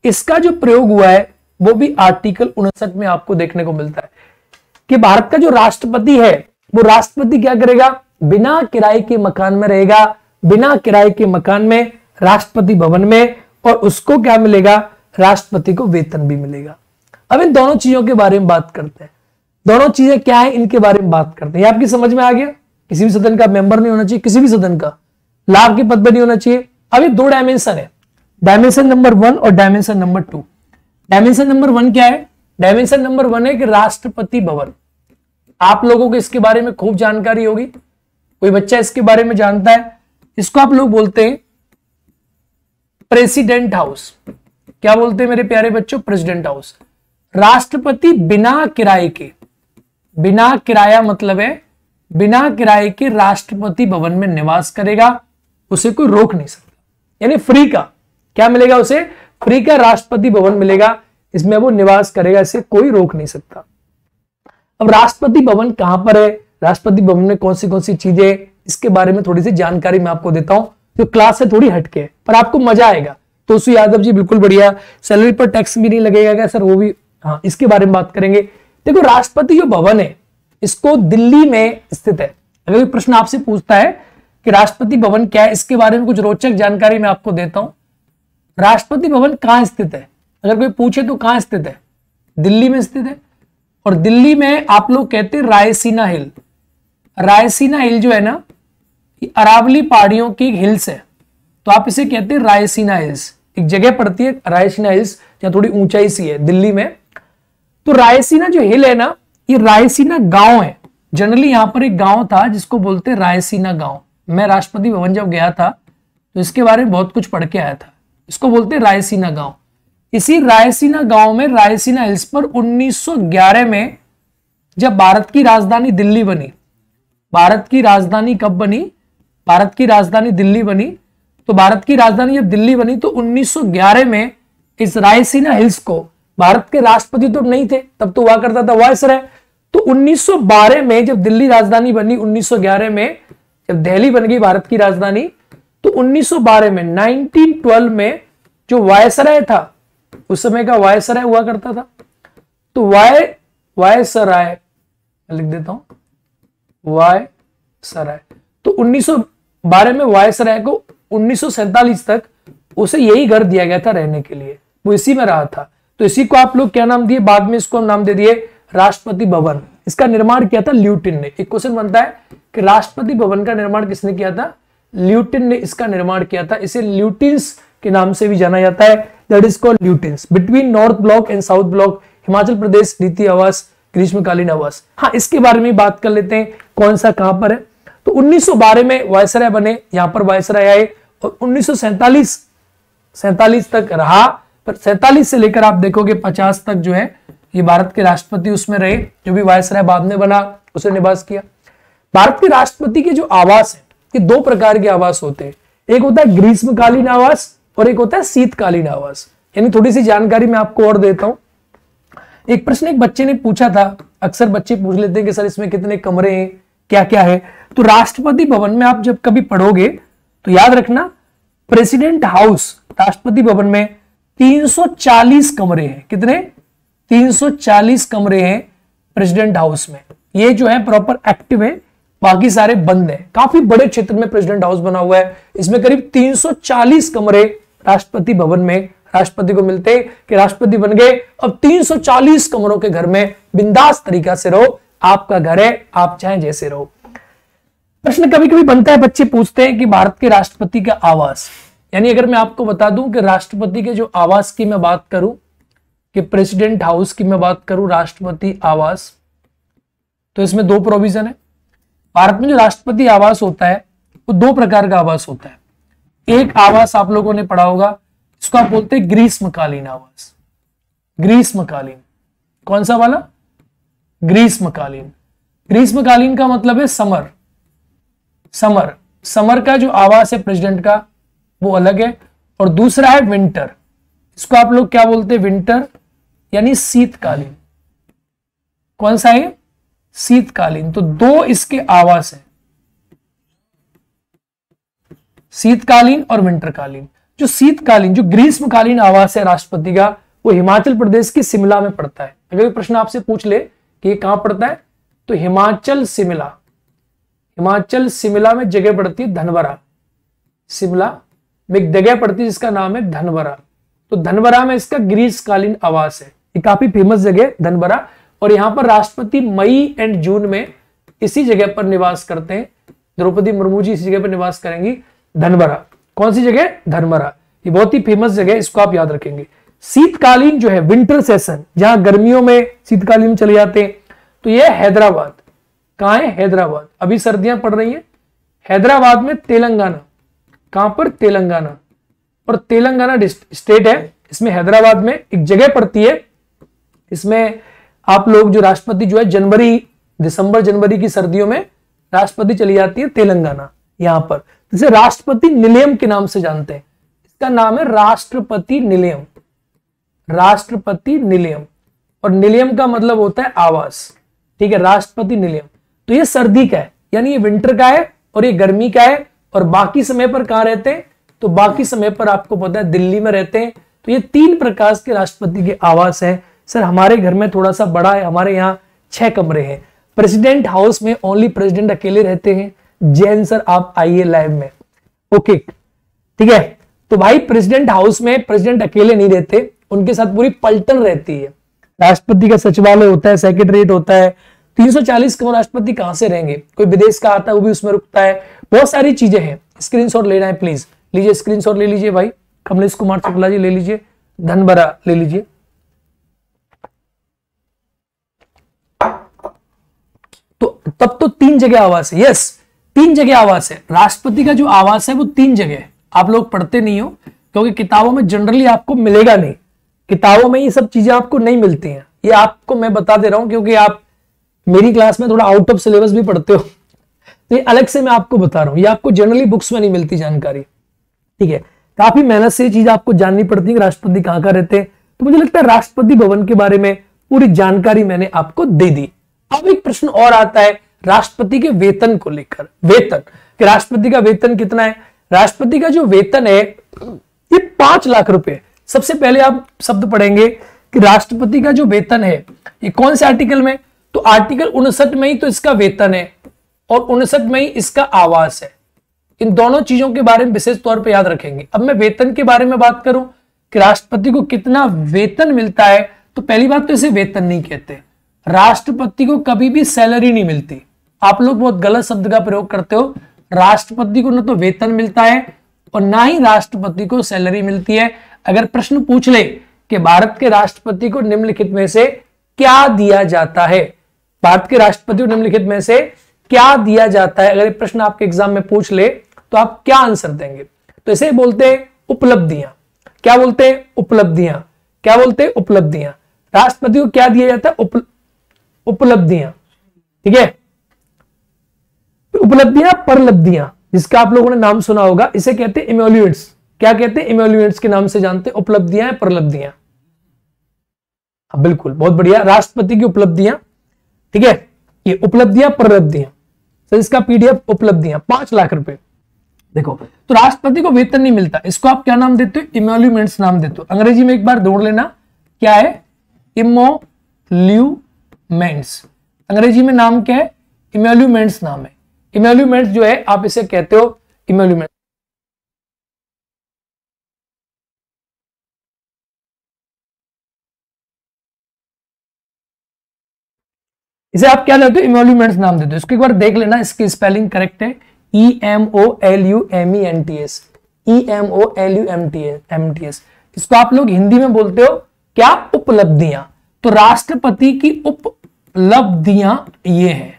इसका जो प्रयोग हुआ है, वो भी आर्टिकल उनसठ में आपको देखने को मिलता है कि भारत का जो राष्ट्रपति है, वो राष्ट्रपति क्या करेगा? बिना किराए के मकान में रहेगा, बिना किराए के मकान में राष्ट्रपति भवन में और उसको क्या मिलेगा? राष्ट्रपति को वेतन भी मिलेगा। अब इन दोनों चीज़ों के बारे में बात करते हैं। दोनों चीज़ें क्या है? इनके बारे में बात करते हैं। आपकी समझ में आ गया? किसी भी सदन का मेंबर नहीं होना चाहिए, किसी भी सदन का। लाभ के पद पर नहीं होना चाहिए। अभी दो डायमेंशन है। डायमेंशन नंबर वन और dimension number two dimension number one क्या है? डायमेंशन नंबर वन है कि राष्ट्रपति भवन। आप लोगों को इसके बारे में खूब जानकारी होगी। कोई बच्चा इसके बारे में जानता है। इसको आप लोग बोलते हैं प्रेसिडेंट हाउस। क्या बोलते हैं मेरे प्यारे बच्चों? President house. राष्ट्रपति बिना किराए के, बिना किराया मतलब है, बिना किराए के राष्ट्रपति भवन में निवास करेगा, उसे कोई रोक नहीं सकता। यानी फ्री का, क्या मिलेगा उसे? फ्री का राष्ट्रपति भवन मिलेगा, इसमें वो निवास करेगा, इसे कोई रोक नहीं सकता। अब राष्ट्रपति भवन कहाँ पर है? राष्ट्रपति भवन में कौन सी कौन सी चीज़ें इसके बारे में थोड़ी सी जानकारी मैं आपको देता हूँ। जो क्लास है थोड़ी हटके है, पर आपको मज़ा आएगा। तो उसु यादव जी, बिल्कुल बढ़िया। सैलरी पर टैक्स भी नहीं लगेगा क्या सर वो भी हाँ इसके बारे में बात करेंगे। देखो, राष्ट्रपति जो भवन है, इसको दिल्ली में स्थित है। अगर कोई प्रश्न आपसे पूछता है कि राष्ट्रपति भवन क्या है, इसके बारे में कुछ रोचक जानकारी मैं आपको देता हूँ। राष्ट्रपति भवन कहाँ स्थित है? अगर कोई पूछे तो कहाँ स्थित है? दिल्ली में स्थित है। और दिल्ली में आप लोग कहते हैं रायसीना हिल। रायसीना हिल जो है ना अरावली पहाड़ियों की हिल्स है। तो आप इसे कहते हैं रायसीना हिल्स। एक जगह पड़ती है, रायसीना हिल्स, जहाँ थोड़ी ऊंचाई सी है, दिल्ली में। तो रायसीना जो हिल है ना, ये रायसीना गाँव है। जनरली यहाँ पर एक गाँव था जिसको बोलते रायसीना गाँव। मैं राष्ट्रपति भवन जब गया था तो इसके बारे में बहुत कुछ पढ़ के आया था। इसको बोलते हैं रायसीना गाँव। इसी रायसीना गाँव में, रायसीना हिल्स पर 1911 में जब भारत की राजधानी दिल्ली बनी। भारत की राजधानी कब बनी? भारत की राजधानी दिल्ली बनी। तो भारत की राजधानी जब दिल्ली बनी तो 1911 में इस रायसीना हिल्स को, भारत के राष्ट्रपति तो नहीं थे, तब तो हुआ करता था वायसराय। तो 1912 में जब दिल्ली राजधानी बनी 1911 में जब दिल्ली बन गई भारत की राजधानी तो 1912 में 1912 में जो वायसराय था, उस समय का वायसराय हुआ करता था। तो वाय, वायसराय लिख देता हूँ वाय सराय तो 1912 में वायसराय को 1947 तक उसे यही घर दिया गया था रहने के लिए। वो इसी में रहा था। तो इसी को आप लोग क्या नाम दिए? बाद में इसको नाम दे दिए राष्ट्रपति भवन। इसका निर्माण किया था ल्यूटिन ने। एक क्वेश्चन बनता है कि राष्ट्रपति भवन का निर्माण किसने किया था? ल्यूटिन ने इसका निर्माण किया था। इसे ल्यूटिन्स के नाम से भी जाना जाता है। That is called Lutyens. Between North Block and South Block Himachal Pradesh नीति आवास ग्रीष्मकालीन आवास हाँ इसके बारे में बात कर लेते हैं। कौन सा कहाँ पर है? तो 1912 में वायसराय बने, यहाँ पर वायसराय आए और उन्नीस सैतालीस तक रहा। पर सैतालीस से लेकर आप देखोगे 50 तक जो है, ये भारत के राष्ट्रपति उसमें रहे, जो भी वायसराय बाद में बना, उसे निवास किया। भारत के राष्ट्रपति के जो आवास है, ये दो प्रकार के आवास होते हैं। एक होता है ग्रीष्मकालीन आवास और एक होता है शीतकालीन आवास। यानी थोड़ी सी जानकारी मैं आपको और देता हूँ। एक प्रश्न एक बच्चे ने पूछा था, अक्सर बच्चे पूछ लेते हैं कि, सर, इसमें कितने कमरे हैं? क्या क्या है? तो राष्ट्रपति भवन में आप जब कभी पढ़ोगे तो याद रखना प्रेसिडेंट हाउस राष्ट्रपति भवन में 340 कमरे हैं। कितने? 340 कमरे हैं प्रेसिडेंट हाउस में। ये जो है प्रॉपर एक्टिव है, बाकी सारे बंद है। काफ़ी बड़े क्षेत्र में प्रेसिडेंट हाउस बना हुआ है। इसमें करीब 340 कमरे राष्ट्रपति भवन में, राष्ट्रपति को मिलते कि राष्ट्रपति बन गए। अब 340 कमरों के घर में बिंदास तरीका से रहो आपका घर है, आप चाहे जैसे रहो। प्रश्न कभी कभी बनता है, बच्चे पूछते हैं कि भारत के राष्ट्रपति का आवास। यानी अगर मैं आपको बता दूँ कि राष्ट्रपति के जो आवास की मैं बात करूँ, कि प्रेसिडेंट हाउस की मैं बात करूँ, राष्ट्रपति आवास तो इसमें दो प्रोविज़न है। भारत में जो राष्ट्रपति आवास होता है, वो दो प्रकार का आवास होता है। एक आवास आप लोगों ने पढ़ा होगा इसको आप बोलते हैं ग्रीष्मकालीन आवास। ग्रीष्मकालीन। कौन सा वाला? ग्रीष्मकालीन। ग्रीष्मकालीन का मतलब है समर। समर। समर का जो आवास है प्रेसिडेंट का, वो अलग है। और दूसरा है विंटर। इसको आप लोग क्या बोलते हैं? विंटर यानी शीतकालीन। कौन सा है? शीतकालीन। तो दो इसके आवास है। शीतकालीन और विंटरकालीन। जो शीतकालीन, जो ग्रीष्मकालीन आवास है राष्ट्रपति का, वो हिमाचल प्रदेश के शिमला में पड़ता है। अगर प्रश्न आपसे पूछ ले कि ये कहाँ पड़ता है? तो हिमाचल शिमला। हिमाचल शिमला में जगह पड़ती है धनवरा। शिमला में एक जगह पड़ती है जिसका नाम है धनवरा। तो धनवरा में इसका ग्रीष्मकालीन आवास है। ये काफ़ी फ़ेमस जगह धनवरा। और यहाँ पर राष्ट्रपति मई एंड जून में इसी जगह पर निवास करते हैं। द्रौपदी मुर्मू जी इसी जगह पर निवास करेंगी। धनवरा। कौन सी जगह? धनवरा। ये बहुत ही फ़ेमस जगह है, इसको आप याद रखेंगे। शीतकालीन जो है विंटर सेशन जहाँ गर्मियों में शीतकालीन चले जाते हैं तो यह हैदराबाद। कहा है हैदराबाद? अभी सर्दियाँ पड़ रही हैं। हैदराबाद में तेलंगाना। कहाँ पर? तेलंगाना। और तेलंगाना स्टेट है। इसमें हैदराबाद में एक जगह पड़ती है। इसमें आप लोग जो राष्ट्रपति जो है जनवरी, दिसंबर, जनवरी की सर्दियों में राष्ट्रपति चली जाती है तेलंगाना, यहाँ पर। जिसे राष्ट्रपति निलयम के नाम से जानते हैं। इसका नाम है राष्ट्रपति निलयम राष्ट्रपति निलयम। और निलयम का मतलब होता है आवास। ठीक है, राष्ट्रपति निलयम। तो ये सर्दी का है, यानी ये विंटर का है और ये गर्मी का है, और बाकी समय पर कहाँ रहते हैं? तो बाकी समय पर आपको पता है दिल्ली में रहते हैं। तो ये तीन प्रकार के राष्ट्रपति के आवास है। सर, हमारे घर में थोड़ा सा बड़ा है, हमारे यहाँ छह कमरे हैं। प्रेसिडेंट हाउस में ओनली प्रेसिडेंट अकेले रहते हैं। जैन सर, आप आइए लाइव में। ओके ठीक है? तो भाई प्रेसिडेंट हाउस में प्रेसिडेंट अकेले नहीं रहते। उनके साथ पूरी पलटन रहती है। राष्ट्रपति का सचिवालय होता है सेक्रेटरीट होता है। 340 करोड़ राष्ट्रपति कहाँ से रहेंगे? कोई विदेश का आता है, वो भी उसमें रुकता है। बहुत सारी चीज़ें हैं। स्क्रीनशॉट लेना है प्लीज़ लीजिए स्क्रीनशॉट ले लीजिए भाई। कमलेश कुमार शुक्ला जी ले लीजिए। धनबरा ले लीजिए। तो तब तो तीन जगह आवास है। यस तीन जगह आवास है। राष्ट्रपति का जो आवास है, वो तीन जगह है। आप लोग पढ़ते नहीं हो, क्योंकि किताबों में जनरली आपको मिलेगा नहीं। किताबों में ये सब चीज़ें आपको नहीं मिलती हैं। ये आपको मैं बता दे रहा हूँ क्योंकि आप मेरी क्लास में थोड़ा आउट ऑफ़ सिलेबस भी पढ़ते हो। तो ये अलग से मैं आपको बता रहा हूँ। ये आपको जनरली बुक्स में नहीं मिलती जानकारी। ठीक है? काफ़ी मेहनत से ये चीज़ आपको जाननी पड़ती है राष्ट्रपति कहाँ कहाँ रहते हैं। तो मुझे लगता है राष्ट्रपति भवन के बारे में पूरी जानकारी मैंने आपको दे दी। अब एक प्रश्न और आता है राष्ट्रपति के वेतन को लेकर। वेतन। कि राष्ट्रपति का वेतन कितना है? राष्ट्रपति का जो वेतन है, ये पाँच लाख रुपए। सबसे पहले आप शब्द पढ़ेंगे कि राष्ट्रपति का जो वेतन है, ये कौन से आर्टिकल में? तो आर्टिकल उनसठ में ही तो इसका वेतन है और उनसठ में ही इसका आवास है। इन दोनों चीज़ों के बारे में विशेष तौर पर याद रखेंगे। अब मैं वेतन के बारे में बात करूँ कि राष्ट्रपति को कितना वेतन मिलता है तो पहली बात तो इसे वेतन नहीं कहते। राष्ट्रपति को कभी भी सैलरी नहीं मिलती। आप लोग बहुत गलत शब्द का प्रयोग करते हो। राष्ट्रपति को न तो वेतन मिलता है और ना ही राष्ट्रपति को सैलरी मिलती है। अगर प्रश्न पूछ ले कि भारत के राष्ट्रपति को निम्नलिखित में से क्या दिया जाता है? भारत के राष्ट्रपति को निम्नलिखित में से क्या दिया जाता है? अगर प्रश्न आपके एग्ज़ाम में पूछ ले तो आप क्या आंसर देंगे? तो इसे बोलते हैं उपलब्धियाँ। क्या बोलते हैं उपलब्धियाँ? क्या बोलते हैं उपलब्धियाँ? राष्ट्रपति को क्या दिया जाता है? उप, उपलब्धियाँ। ठीक है? उपलब्धियाँ परलब्धियाँ जिसका आप लोगों ने नाम सुना होगा इसे कहते हैं इमोल्यूट्स क्या कहते हैं? इमोल्यूट्स के नाम से जानते हैं उपलब्धियाँ परलब्धियाँ। हाँ, बिल्कुल बहुत बढ़िया। राष्ट्रपति की उपलब्धियाँ ठीक है? ये उपलब्धियाँ परलब्धियाँ। तो इसका पीडीएफ उपलब्धियाँ पाँच लाख रुपए। देखो तो राष्ट्रपति को वेतन नहीं मिलता। इसको आप क्या नाम देते हो? इमोल्यूमेंट्स नाम देते हो। अंग्रेज़ी में एक बार दौड़ लेना क्या है? इमोल्यूमेंट्स अंग्रेज़ी में नाम क्या है? इमोल्यूमेंट्स नाम है। इमेल्यूमेंट जो है आप इसे कहते हो इमेल्यूमेंट इसे आप क्या देते हो? इमोल्यूमेंट्स नाम देते हो इसको एक बार देख लेना, इसकी स्पेलिंग करेक्ट है। E M O L U M E N T S E M O L U M T S M T S इसको आप लोग हिंदी में बोलते हो, क्या उपलब्धियाँ? तो राष्ट्रपति की उपलब्धियाँ ये है।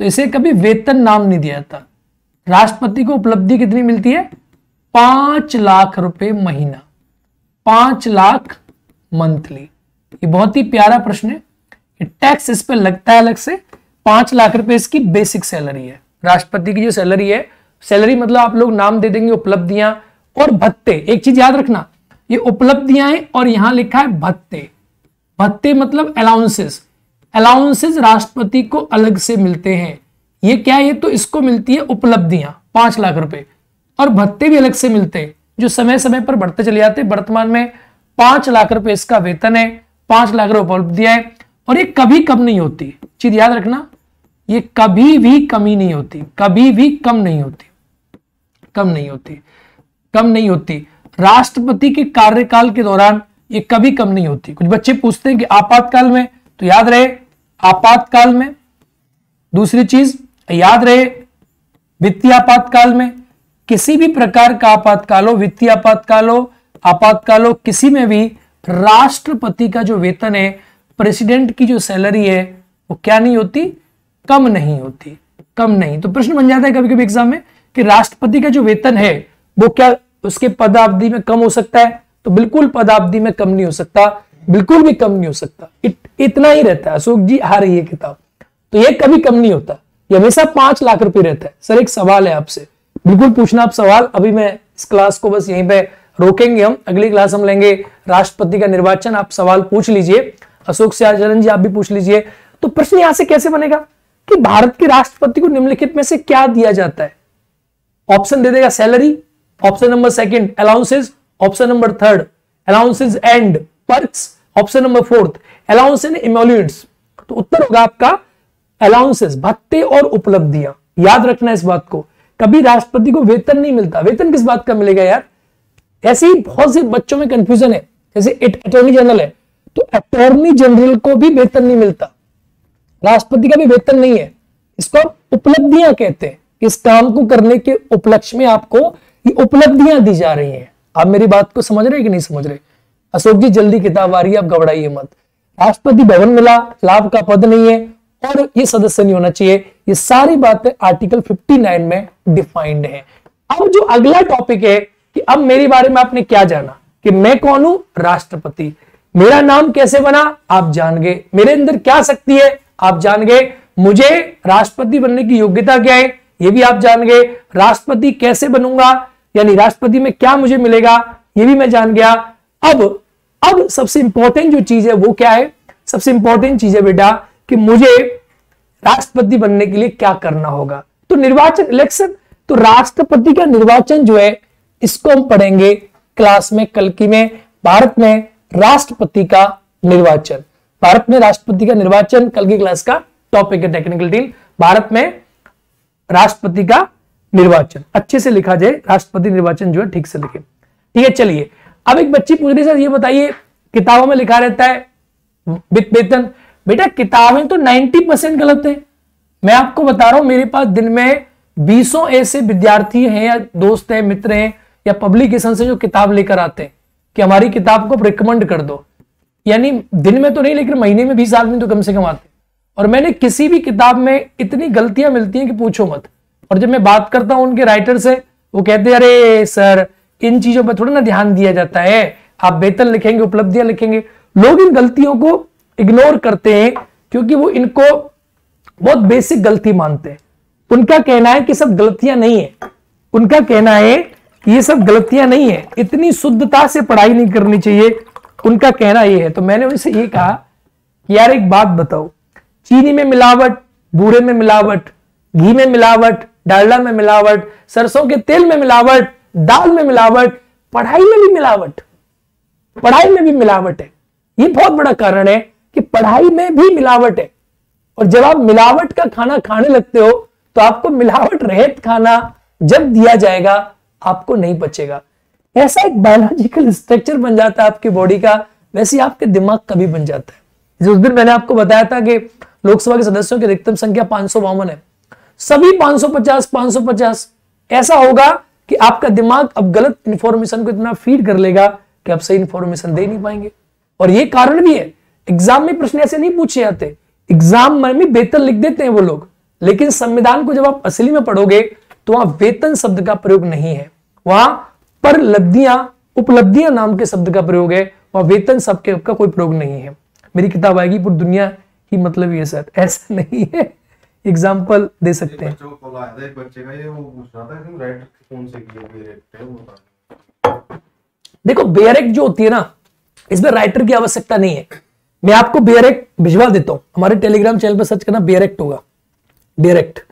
तो इसे कभी वेतन नाम नहीं दिया जाता राष्ट्रपति को उपलब्धि कितनी मिलती है? पाँच लाख रुपए महीना। पाँच लाख मंथली। ये बहुत ही प्यारा प्रश्न है। टैक्स इस पर लगता है अलग से, पाँच लाख रुपए इसकी बेसिक सैलरी है। राष्ट्रपति की जो सैलरी है सैलरी मतलब आप लोग नाम दे देंगे उपलब्धियाँ और भत्ते। एक चीज़ याद रखना, ये उपलब्धियाँ हैं और यहाँ लिखा है भत्ते। भत्ते मतलब अलाउंसेस अलाउंसेस राष्ट्रपति को अलग से मिलते हैं। ये क्या है? तो इसको मिलती है उपलब्धियाँ, पाँच लाख रुपए। और भत्ते भी अलग से मिलते हैं, जो समय समय पर बढ़ते चले जाते वर्तमान में पाँच लाख रुपए इसका वेतन है, पाँच लाख रुपए उपलब्धियाँ और ये कभी कम नहीं होती। चीज़ याद रखना, ये कभी भी कमी नहीं होती। कभी भी कम नहीं होती। कम नहीं होती। कम नहीं होती। राष्ट्रपति के कार्यकाल के दौरान ये कभी कम नहीं होती। कुछ बच्चे पूछते हैं कि आपातकाल में तो याद रहे, आपातकाल में। दूसरी चीज़, याद रहे, वित्तीय आपातकाल में, किसी भी प्रकार का आपातकाल हो, वित्तीय आपातकाल हो आपातकाल हो, किसी में भी राष्ट्रपति का जो वेतन है प्रेसिडेंट की जो सैलरी है वो क्या नहीं होती? कम नहीं होती कम नहीं। तो प्रश्न बन जाता है कभी कभी एग्ज़ाम में कि राष्ट्रपति का जो वेतन है वो क्या उसके पदावधि में कम हो सकता है? तो बिल्कुल पदावधि में कम नहीं हो सकता बिल्कुल भी कम नहीं हो सकता। इत, इतना ही रहता है। अशोक जी आ रही है किताब। तो ये कभी कम नहीं होता। ये हमेशा पाँच लाख रुपए रहता है। सर एक सवाल है आपसे। बिल्कुल पूछना आप सवाल। अभी मैं इस क्लास को बस यहीं पे रोकेंगे हम। अगली क्लास हम लेंगे राष्ट्रपति का निर्वाचन। आप सवाल पूछ लीजिए। अशोक सियाचरण जी, आप भी पूछ लीजिए। तो प्रश्न यहाँ से कैसे बनेगा कि भारत के राष्ट्रपति को निम्नलिखित में से क्या दिया जाता है? ऑप्शन दे देगा salary option number second allowances option number third allowances and perks option number fourth allowance and emoluments तो उत्तर होगा आपका अलाउंसेस भत्ते और उपलब्धियाँ। याद रखना इस बात को। कभी राष्ट्रपति को वेतन नहीं मिलता। वेतन किस बात का मिलेगा यार? ऐसे ही बहुत से बच्चों में कंफ्यूजन है। जैसे अटॉर्नी जनरल है। तो अटॉर्नी जनरल को भी वेतन नहीं मिलता। राष्ट्रपति का भी वेतन नहीं है। इसको उपलब्धियाँ कहते हैं। इस काम को करने के उपलक्ष्य में आपको ये उपलब्धियाँ दी जा रही हैं। आप मेरी बात को समझ रहे कि नहीं समझ रहे? अशोक जी, जल्दी किताब आ रही है, आप घबराइए मत। राष्ट्रपति भवन मिला लाभ का पद नहीं है और ये सदस्य नहीं होना चाहिए। ये सारी बातें आर्टिकल 59 में डिफाइंड है। अब जो अगला टॉपिक है कि अब मेरे बारे में आपने क्या जाना कि मैं कौन हूँ? राष्ट्रपति। मेरा नाम कैसे बना? आप जान गए मेरे अंदर क्या शक्ति है? आप जान गए मुझे राष्ट्रपति बनने की योग्यता क्या है? ये भी आप जान गए राष्ट्रपति कैसे बनूँगा? यानी राष्ट्रपति में क्या मुझे मिलेगा? ये भी मैं जान गया। अब अब सबसे इंपॉर्टेंट जो चीज़ है, वो क्या है? सबसे इंपॉर्टेंट चीज़ है बेटा, कि मुझे राष्ट्रपति बनने के लिए क्या करना होगा। तो निर्वाचन इलेक्शन तो राष्ट्रपति का निर्वाचन जो है, इसको हम पढ़ेंगे। क्लास में कल की में, भारत में राष्ट्रपति का निर्वाचन। भारत में राष्ट्रपति का निर्वाचन कल की क्लास का टॉपिक है टेक्निकल टीम भारत में राष्ट्रपति का निर्वाचन। अच्छे से लिखा जाए, राष्ट्रपति निर्वाचन जो है ठीक से लिखे। ठीक है, चलिए। अब एक बच्ची पूछ रही सर, ये बताइए, किताबों में लिखा रहता है वेतन। बेटा, किताबें तो 90 परसेंट गलत है। मैं आपको बता रहा हूँ, मेरे पास दिन में बीसों ऐसे विद्यार्थी हैं या दोस्त हैं, मित्र हैं, या पब्लिकेशन से जो किताब लेकर आते हैं। कि हमारी किताब को रिकमेंड कर दो। यानी दिन में तो नहीं, लेकिन महीने में बीस आदमी तो कम से कम आते और मैंने किसी भी किताब में इतनी गलतियाँ मिलती हैं कि पूछो मत। और जब मैं बात करता हूँ उनके राइटर से, वो कहते हैं, अरे सर, इन चीज़ों पर थोड़ा ना ध्यान दिया जाता है। आप वेतन लिखेंगे, उपलब्धियाँ लिखेंगे। लोग इन गलतियों को इग्नोर करते हैं, क्योंकि वो इनको बहुत बेसिक गलती मानते हैं। उनका कहना है कि सब गलतियाँ नहीं है। उनका कहना है ये सब गलतियाँ नहीं है। इतनी शुद्धता से पढ़ाई नहीं करनी चाहिए। उनका कहना ये है। तो मैंने उनसे ये कहा कि यार एक बात बताओ। चीनी में मिलावट, बूढ़े में मिलावट, घी में मिलावट, डालडा में मिलावट, सरसों के तेल में मिलावट, दाल में मिलावट, पढ़ाई में भी मिलावट, पढ़ाई में भी मिलावट है। ये बहुत बड़ा कारण है कि पढ़ाई में भी मिलावट है। और जब आप मिलावट का खाना खाने लगते हो तो आपको मिलावट रहित खाना जब दिया जाएगा आपको नहीं बचेगा। ऐसा एक बायोलॉजिकल स्ट्रक्चर बन जाता है आपकी बॉडी का, वैसे आपके दिमाग का भी बन जाता है। उस दिन मैंने आपको बताया था कि लोकसभा के सदस्यों की अधिकतम संख्या पाँच है, सभी 550 550 ऐसा होगा कि आपका दिमाग अब गलत इंफॉर्मेशन को इतना फ़ीड कर लेगा कि आप सही इंफॉर्मेशन दे नहीं पाएँगे। और ये कारण भी है एग्ज़ाम में प्रश्न ऐसे नहीं पूछे जाते। एग्ज़ाम में भी बेहतर लिख देते हैं वो लोग, लेकिन संविधान को जब आप असली में पढ़ोगे तो वहाँ वेतन शब्द का प्रयोग नहीं है। वहाँ पर लब्धियाँ उपलब्धियाँ नाम के शब्द का प्रयोग है। वहाँ वेतन शब्द का कोई प्रयोग नहीं है। मेरी किताब आएगी पूरी दुनिया ही मतलब ये सर ऐसा नहीं है। एग्ज़ाम्पल दे सकते हैं। देखो बेयरेक्ट जो होती है ना इसमें राइटर की आवश्यकता नहीं है। मैं आपको बेयरेक्ट भिजवा देता हूँ। हमारे टेलीग्राम चैनल पर सर्च करना बेयरेक्ट होगा। बेयरेक्ट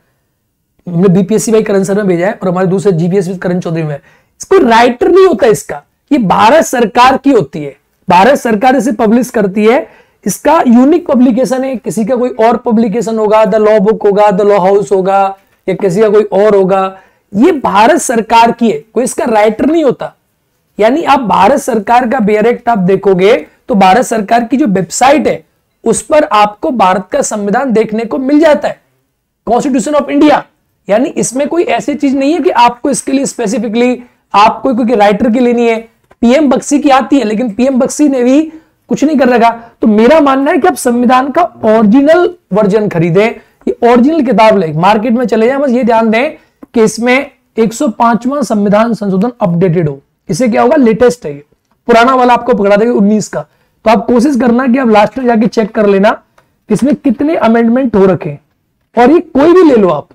हमने बीपीएससी भाई करण सर में भेजा है और हमारे दूसरे जीपीएस करण चौधरी में इसको राइटर नहीं होता इसका। ये भारत सरकार की होती है। भारत सरकार इसे पब्लिश करती है। इसका यूनिक पब्लिकेशन है। किसी का कोई और पब्लिकेशन होगा द लॉ बुक होगा द लॉ हाउस होगा, या किसी का कोई और होगा। ये भारत सरकार की है। कोई इसका राइटर नहीं होता। यानी आप भारत सरकार का बेयरेक्ट आप देखोगे तो भारत सरकार की जो वेबसाइट है, उस पर आपको भारत का संविधान देखने को मिल जाता है। कॉन्स्टिट्यूशन ऑफ़ इंडिया यानी इसमें कोई ऐसी चीज़ नहीं है कि आपको इसके लिए स्पेसिफिकली आपको कोई राइटर की लेनी है पीएम बक्सी की आती है, लेकिन पीएम बक्सी ने भी कुछ नहीं कर रखा। तो मेरा मानना है कि आप संविधान का ओरिजिनल वर्जन खरीदे, ये ओरिजिनल किताब ले। मार्केट में चले जाए, बस ये ध्यान दें कि इसमें 105वां संविधान संशोधन अपडेटेड हो। इसे क्या होगा? लेटेस्ट है पुराना वाला आपको पकड़ा देगा उन्नीस का। तो आप कोशिश करना कि आप लास्ट में जाके चेक कर लेना इसमें कितने अमेंडमेंट हो रखे और ये कोई भी ले लो आप।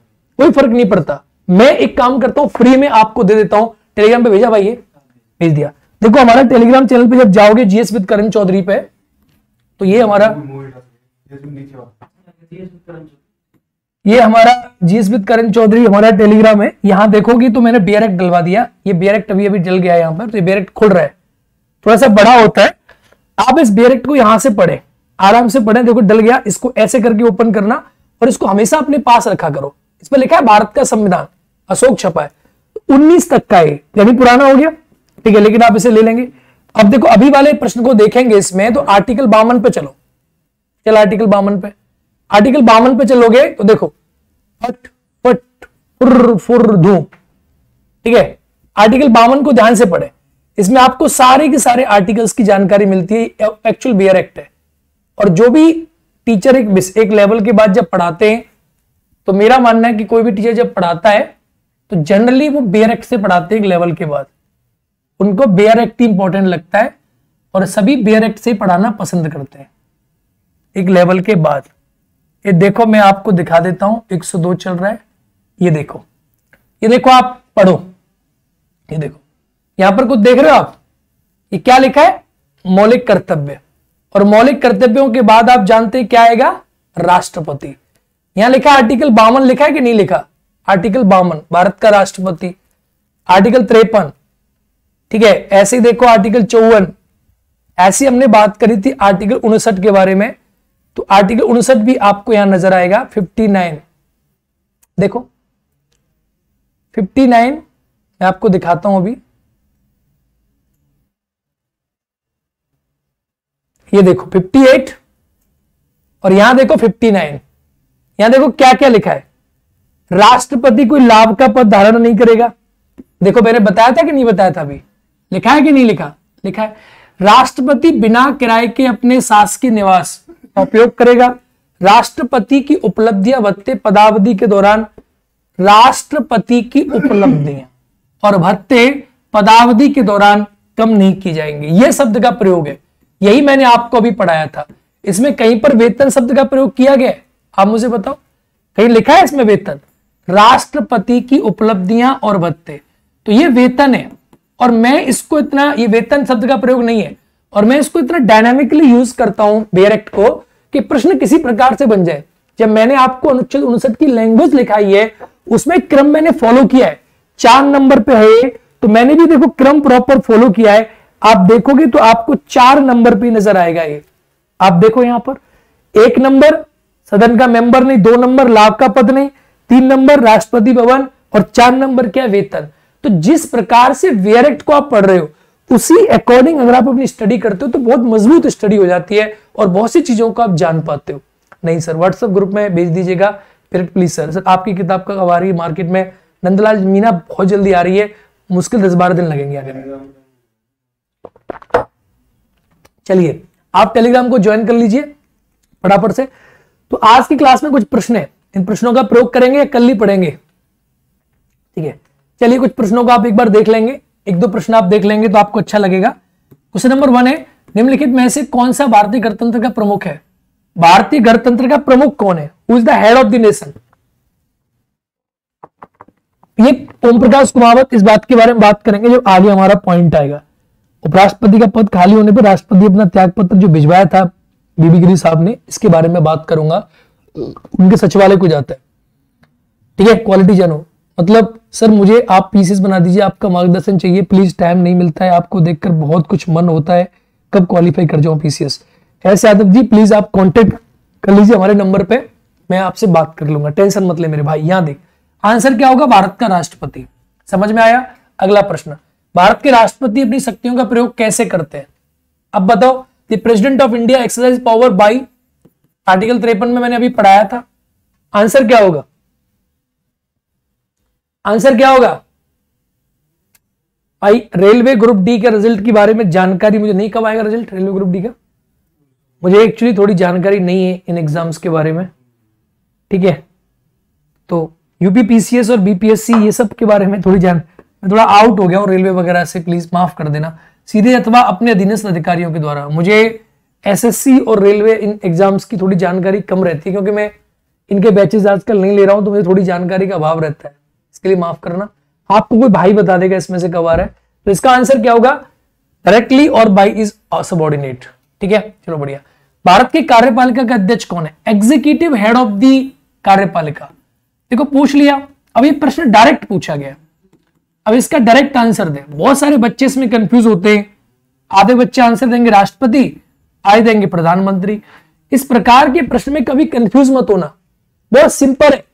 कोई फ़र्क नहीं पड़ता। मैं एक काम करता हूँ फ्री में आपको दे देता हूँ। टेलीग्राम पे भेजा भाई ये, भेज दिया। देखो, हमारा टेलीग्राम चैनल पे जब जाओगे जीएस विद करण चौधरी पे तो ये हमारा ये हमारा जीएस विद करण चौधरी हमारा टेलीग्राम है। यहाँ देखोगे तो मैंने बेयरेक्ट डलवा दिया। ये बेयरेक्ट अभी अभी डल गया यहाँ पर तो ये बेयरेक्ट खुल रहा है। थोड़ा सा बड़ा होता है। आप इस बेयरेक्ट को यहाँ से पढ़े। आराम से पढ़े। देखो, डल गया। इसको ऐसे करके ओपन करना और इसको हमेशा अपने पास रखा करो। इस पर लिखा है, भारत का संविधान। अशोक छपा है। उन्नीस तक का है यानी पुराना हो गया। ठीक है, लेकिन आप इसे ले लेंगे। अब देखो, अभी वाले प्रश्न को देखेंगे इसमें तो आर्टिकल बावन पे चलो। चल आर्टिकल बावन पे। आर्टिकल बावन पे चलोगे तो देखो। फट फट, फुर फुर, धू। ठीक है? आर्टिकल बावन को ध्यान से पढ़े। इसमें आपको सारे के सारे आर्टिकल्स की जानकारी मिलती है एक्चुअल बियर एक्ट है। और जो भी टीचर एक एक लेवल के बाद जब पढ़ाते हैं तो मेरा मानना है कि कोई भी टीचर जब पढ़ाता है तो जनरली वो बेयर एक्ट से पढ़ाते हैं एक लेवल के बाद। उनको बेयर एक्ट ही इंपॉर्टेंट लगता है और सभी बेयर एक्ट से पढ़ाना पसंद करते हैं। एक लेवल के बाद। ये देखो, मैं आपको दिखा देता हूँ 102 चल रहा है। ये देखो। ये देखो, आप पढ़ो। ये देखो। यहाँ पर कुछ देख रहे हो आप? ये क्या लिखा है? मौलिक कर्तव्य। और मौलिक कर्तव्यों के बाद आप जानते क्या आएगा? राष्ट्रपति। यहाँ लिखा आर्टिकल बावन लिखा है कि नहीं लिखा? आर्टिकल बावन भारत का राष्ट्रपति। आर्टिकल त्रेपन, ठीक है? ऐसे ही देखो आर्टिकल चौवन। ऐसी हमने बात करी थी आर्टिकल उनसठ के बारे में। तो आर्टिकल उनसठ भी आपको यहाँ नज़र आएगा फिफ्टी नाइन देखो फिफ्टी नाइन मैं आपको दिखाता हूँ अभी। ये देखो फिफ्टी एट और यहाँ देखो फिफ्टी नाइन यहाँ देखो क्या क्या लिखा है। राष्ट्रपति कोई लाभ का पद धारण नहीं करेगा। देखो मैंने बताया था कि नहीं बताया था अभी। लिखा है कि नहीं लिखा? लिखा है, राष्ट्रपति बिना किराए के अपने शासकीय निवास उपयोग करेगा। राष्ट्रपति की उपलब्धियाँ भत्ते पदावधि के दौरान राष्ट्रपति की उपलब्धियाँ और भत्ते पदावधि के दौरान कम नहीं की जाएँगे। यह शब्द का प्रयोग है। यही मैंने आपको अभी पढ़ाया था। इसमें कहीं पर वेतन शब्द का प्रयोग किया गया आप मुझे बताओ, कहीं लिखा है इसमें वेतन? राष्ट्रपति की उपलब्धियाँ और भत्ते। तो ये वेतन है, और मैं इसको इतना, ये वेतन शब्द का प्रयोग नहीं है, और मैं इसको इतना डायनामिकली यूज़ करता हूँ बेयरेक्ट को, कि प्रश्न किसी प्रकार से बन जाए। जब मैंने आपको अनुच्छेद उनसठ की लैंग्वेज लिखाई है, उसमें क्रम मैंने फॉलो किया है। चार नंबर पे है तो मैंने भी देखो क्रम प्रॉपर फॉलो किया है। आप देखोगे तो आपको चार नंबर पे नज़र आएगा ये। आप देखो यहाँ पर, एक नंबर सदन का मेंबर नहीं, दो नंबर लाभ का पद नहीं, तीन नंबर राष्ट्रपति भवन और चार नंबर क्या वेतन। तो जिस प्रकार से वेयरेक्ट को आप पढ़ रहे हो, उसी अकॉर्डिंग अगर आप अपनी स्टडी करते हो तो बहुत मज़बूत स्टडी हो जाती है और बहुत सी चीज़ों को आप जान पाते हो। नहीं सर व्हाट्सएप ग्रुप में भेज दीजिएगा, फिर प्लीज़ सर सर, आपकी किताब कब आ रही है मार्केट में नंदलाल मीना बहुत जल्दी आ रही है, मुश्किल दस बारह दिन लगेंगे आगे। चलिए, आप टेलीग्राम को ज्वाइन कर लीजिए, फटाफट से। तो आज की क्लास में कुछ प्रश्न है। इन प्रश्नों का प्रयोग करेंगे या कल ही पढ़ेंगे? ठीक है। चलिए कुछ प्रश्नों को आप एक बार देख लेंगे। एक दो प्रश्न आप देख लेंगे तो आपको अच्छा लगेगा। क्वेश्चन नंबर वन है, निम्नलिखित में से कौन सा भारतीय गणतंत्र का प्रमुख है? भारतीय गणतंत्र का प्रमुख कौन है? Who is the head of the nation ये ओम प्रकाश कुमावत इस बात के बारे में बात करेंगे जो आगे हमारा पॉइंट आएगा। उपराष्ट्रपति का पद खाली होने पर राष्ट्रपति अपना त्याग पत्र जो भिजवाया था बीबी गिरी साहब ने इसके बारे में बात करूँगा। उनके सचिवालय को जाता है। ठीक है? क्वालिटी जानो। मतलब सर, मुझे आप पीसेस बना दीजिए, आपका मार्गदर्शन चाहिए। प्लीज़ टाइम नहीं मिलता है, आपको देखकर बहुत कुछ मन होता है। कब क्वालिफाई कर जाऊँ पीसीएस ऐसे यादव जी प्लीज़ आप कांटेक्ट कर लीजिए हमारे नंबर पे। मैं आपसे बात कर लूँगा। टेंशन मत ले मेरे भाई। यहाँ देख। आंसर क्या होगा? भारत का राष्ट्रपति। समझ में आया? अगला प्रश्न। भारत के राष्ट्रपति अपनी शक्तियों का प्रयोग कैसे करते हैं? अब बताओ the president of India exercise power by article तिरपन में मैंने अभी पढ़ाया था। आंसर क्या होगा? आंसर क्या होगा? भाई रेलवे ग्रुप डी के रिज़ल्ट के बारे में जानकारी मुझे नहीं कब आएगा रिज़ल्ट रेलवे ग्रुप डी का? मुझे एक्चुअली थोड़ी जानकारी नहीं है इन एग्ज़ाम्स के बारे में। ठीक है? तो यूपीपीसीएस और बीपीएससी ये सब के बारे में थोड़ी जान, मैं थोड़ा आउट हो गया हूँ रेलवे वगैरह से प्लीज़ माफ़ कर देना। सीधे अथवा अपने अधीनस्थ अधिकारियों के द्वारा। मुझे एसएससी और रेलवे इन एग्ज़ाम्स की थोड़ी जानकारी कम रहती है, क्योंकि मैं इनके बैचेस आजकल नहीं ले रहा हूँ तो मुझे थोड़ी जानकारी का अभाव रहता है। इसके लिए माफ़ करना। आपको कोई भाई बता देगा इसमें से कब आ रहा है। तो इसका आंसर क्या होगा? डायरेक्टली और बाई इज़ सबॉर्डिनेट ठीक है? चलो बढ़िया। भारत के कार्यपालिका का अध्यक्ष कौन है? एग्जीक्यूटिव हेड ऑफ़ दी कार्यपालिका। देखो, पूछ लिया। अब ये प्रश्न डायरेक्ट पूछा गया। अब इसका डायरेक्ट आंसर दे। बहुत सारे बच्चे इसमें कंफ्यूज होते हैं। आधे बच्चे आंसर देंगे राष्ट्रपति आए देंगे प्रधानमंत्री। इस प्रकार के प्रश्न में कभी कंफ्यूज मत होना। बहुत सिंपल है।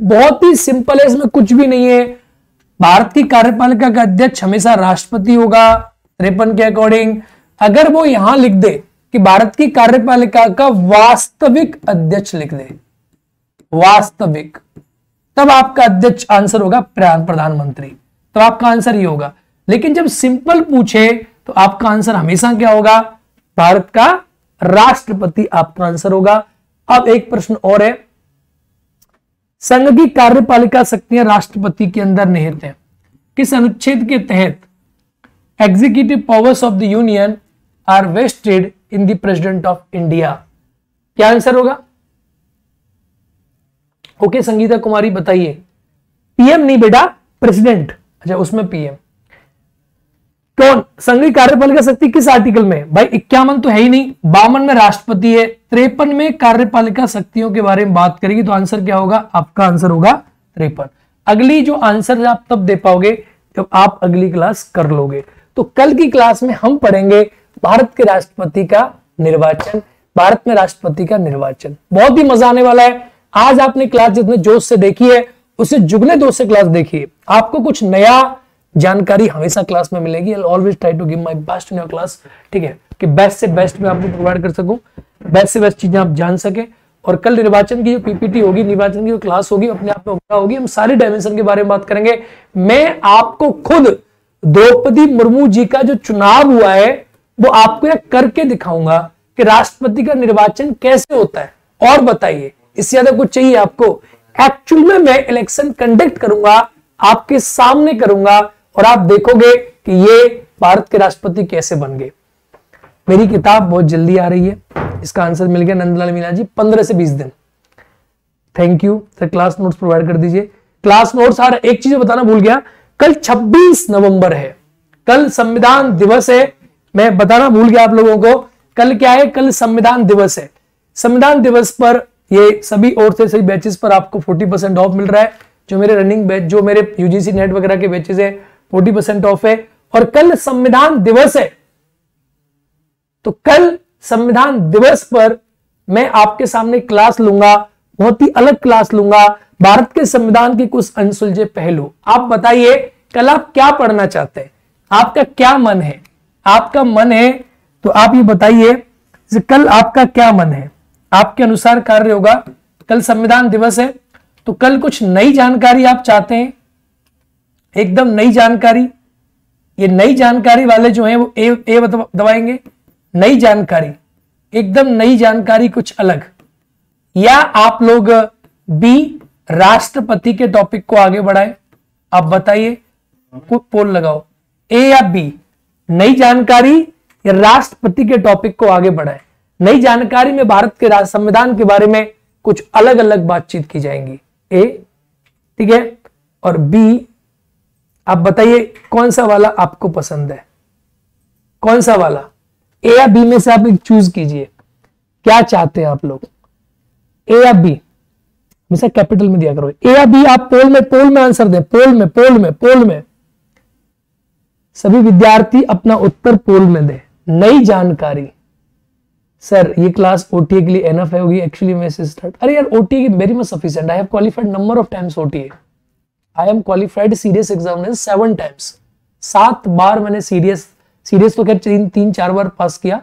बहुत ही सिंपल है। इसमें कुछ भी नहीं है। भारत की कार्यपालिका का अध्यक्ष हमेशा राष्ट्रपति होगा, त्रेपन के अकॉर्डिंग अगर वो यहाँ लिख दे कि भारत की कार्यपालिका का वास्तविक अध्यक्ष लिख दे। वास्तविक। तब आपका अध्यक्ष आंसर होगा प्रधानमंत्री। तो आपका आंसर ये होगा। लेकिन जब सिंपल पूछे तो आपका आंसर हमेशा क्या होगा? भारत का राष्ट्रपति आपका आंसर होगा। अब एक प्रश्न और है। संघ की कार्यपालिका शक्तियाँ राष्ट्रपति के अंदर निहित हैं। किस अनुच्छेद के तहत executive powers of the union are vested in the president of India क्या आंसर होगा? ओके, संगीता कुमारी, बताइए। पीएम नहीं बेटा, प्रेसिडेंट। अच्छा उसमें पीएम कौन? संघीय कार्यपालिका शक्ति किस आर्टिकल में? भाई, इक्यावन तो है ही नहीं। बावन में राष्ट्रपति है, त्रेपन में कार्यपालिका शक्तियों के बारे में बात करेगी तो आंसर क्या होगा? आपका आंसर होगा त्रेपन। अगली जो आंसर आप तब दे पाओगे, जब आप अगली क्लास कर लोगे। तो कल की क्लास में हम पढ़ेंगे भारत के राष्ट्रपति का निर्वाचन, भारत में राष्ट्रपति का निर्वाचन। बहुत ही मज़ा आने वाला है। आज आपने क्लास जितने जोश से देखी है उसे जुगने दोस्त से क्लास देखिए। आपको कुछ नया जानकारी हमेशा क्लास में मिलेगी। Always try to give my best in your class ठीक है? कि बेस्ट से बेस्ट मैं आपको प्रोवाइड कर सकूँ। बेस्ट से बेस्ट चीज़ें आप जान सके। और कल निर्वाचन की जो पीपीटी होगी, निर्वाचन की जो क्लास होगी, अपने आप में होगी। हम सारी डायमेंशन के बारे में बात करेंगे। मैं आपको खुद द्रौपदी मुर्मू जी का जो चुनाव हुआ है, वो आपको यह करके दिखाऊँगा कि राष्ट्रपति का निर्वाचन कैसे होता है। और बताइए, इससे ज़्यादा कुछ चाहिए आपको? एक्चुअल में मैं इलेक्शन कंडक्ट करूँगा, आपके सामने करूँगा और आप देखोगे कि ये भारत के राष्ट्रपति कैसे बन गए। मेरी किताब बहुत जल्दी आ रही है। इसका आंसर मिल गया नंदलाल मीना जी, पंद्रह से बीस दिन। Thank you sir class notes provide कर दीजिए। क्लास नोट्स आ एक चीज़ बताना भूल गया। कल 26 नवंबर है। कल संविधान दिवस है। मैं बताना भूल गया आप लोगों को। कल क्या है? कल संविधान दिवस है। संविधान दिवस पर ये सभी और से सभी बैचेस पर आपको 40 परसेंट ऑफ़ मिल रहा है। जो मेरे रनिंग बैच जो मेरे यूजीसी नेट वगैरह के बैचेस है 40 परसेंट ऑफ़ है। और कल संविधान दिवस है। तो कल संविधान दिवस पर मैं आपके सामने क्लास लूँगा, बहुत ही अलग क्लास लूँगा, भारत के संविधान के कुछ अनसुलझे पहलू। आप बताइए, कल आप क्या पढ़ना चाहते हैं? आपका क्या मन है? आपका मन है तो आप ये बताइए कल आपका क्या मन है? आपके अनुसार कार्य होगा। कल संविधान दिवस है तो कल कुछ नई जानकारी आप चाहते हैं। एकदम नई जानकारी। ये नई जानकारी वाले जो हैं वो ए, ए दबाएँगे। नई जानकारी। एकदम नई जानकारी कुछ अलग। या आप लोग बी राष्ट्रपति के टॉपिक को आगे बढ़ाए। आप बताइए कुछ पोल लगाओ। ए या बी? नई जानकारी या राष्ट्रपति के टॉपिक को आगे बढ़ाए। नई जानकारी में भारत के संविधान के बारे में कुछ अलग अलग बातचीत की जाएँगी। ए, ठीक है? और बी, आप बताइए, कौन सा वाला आपको पसंद है? कौन सा वाला? ए या बी में से आप एक चूज़ कीजिए। क्या चाहते हैं आप लोग? ए या बी? हमेशा कैपिटल में दिया करो। ए या बी, आप पोल में पोल में आंसर दें। पोल में पोल में पोल में। सभी विद्यार्थी अपना उत्तर पोल में दे। नई जानकारी। सर ये क्लास ओटीए के लिए एनफ है होगी एक्चुअली मैं से स्टार्ट अरे यार ओटीए की very much sufficient I have qualified number of times OTA I am qualified serious examination seven times सात बार मैंने सीरियस सीरियस तो खैर तीन तीन चार बार पास किया।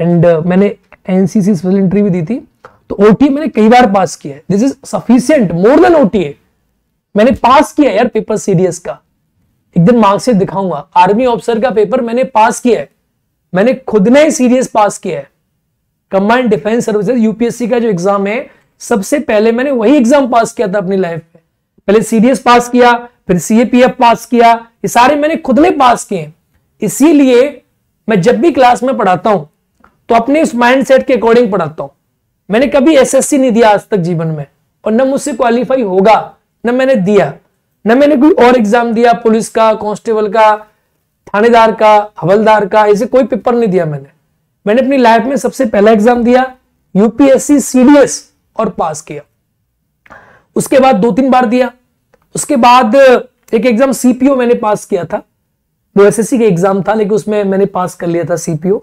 एंड uh, मैंने एनसीसी स्पेशल एंट्री भी दी थी। तो ओटी मैंने कई बार पास किया है। This is sufficient more than OTA मैंने पास किया यार पेपर सीडीएस का। एक दिन मार्क्सिट दिखाऊँगा। आर्मी ऑफिसर का पेपर मैंने पास किया है। मैंने खुद ने सीडीएस पास किया है। कंबाइंड डिफेंस सर्विसेज़ यूपीएससी का जो एग्ज़ाम है, सबसे पहले मैंने वही एग्ज़ाम पास किया था अपनी लाइफ में। पहले सीडीएस पास किया, फिर सीएपीएफ पास किया, ये सारे मैंने खुद ने पास किए इसीलिए मैं जब भी क्लास में पढ़ाता हूँ तो अपने उस माइंड सेट के अकॉर्डिंग पढ़ाता हूँ। मैंने कभी एसएससी नहीं दिया आज तक जीवन में, और न मुझसे क्वालिफाई होगा, न मैंने दिया। न मैंने कोई और एग्ज़ाम दिया, पुलिस का कांस्टेबल का, थानेदार का, हवलदार का, ऐसे कोई पेपर नहीं दिया मैंने। मैंने अपनी लाइफ में सबसे पहला एग्ज़ाम दिया यूपीएससी सीडीएस और पास किया। उसके बाद दो तीन बार दिया। उसके बाद एक एग्ज़ाम सीपीओ मैंने पास किया था। वो एसएससी का एग्ज़ाम था, लेकिन उसमें मैंने पास कर लिया था सीपीओ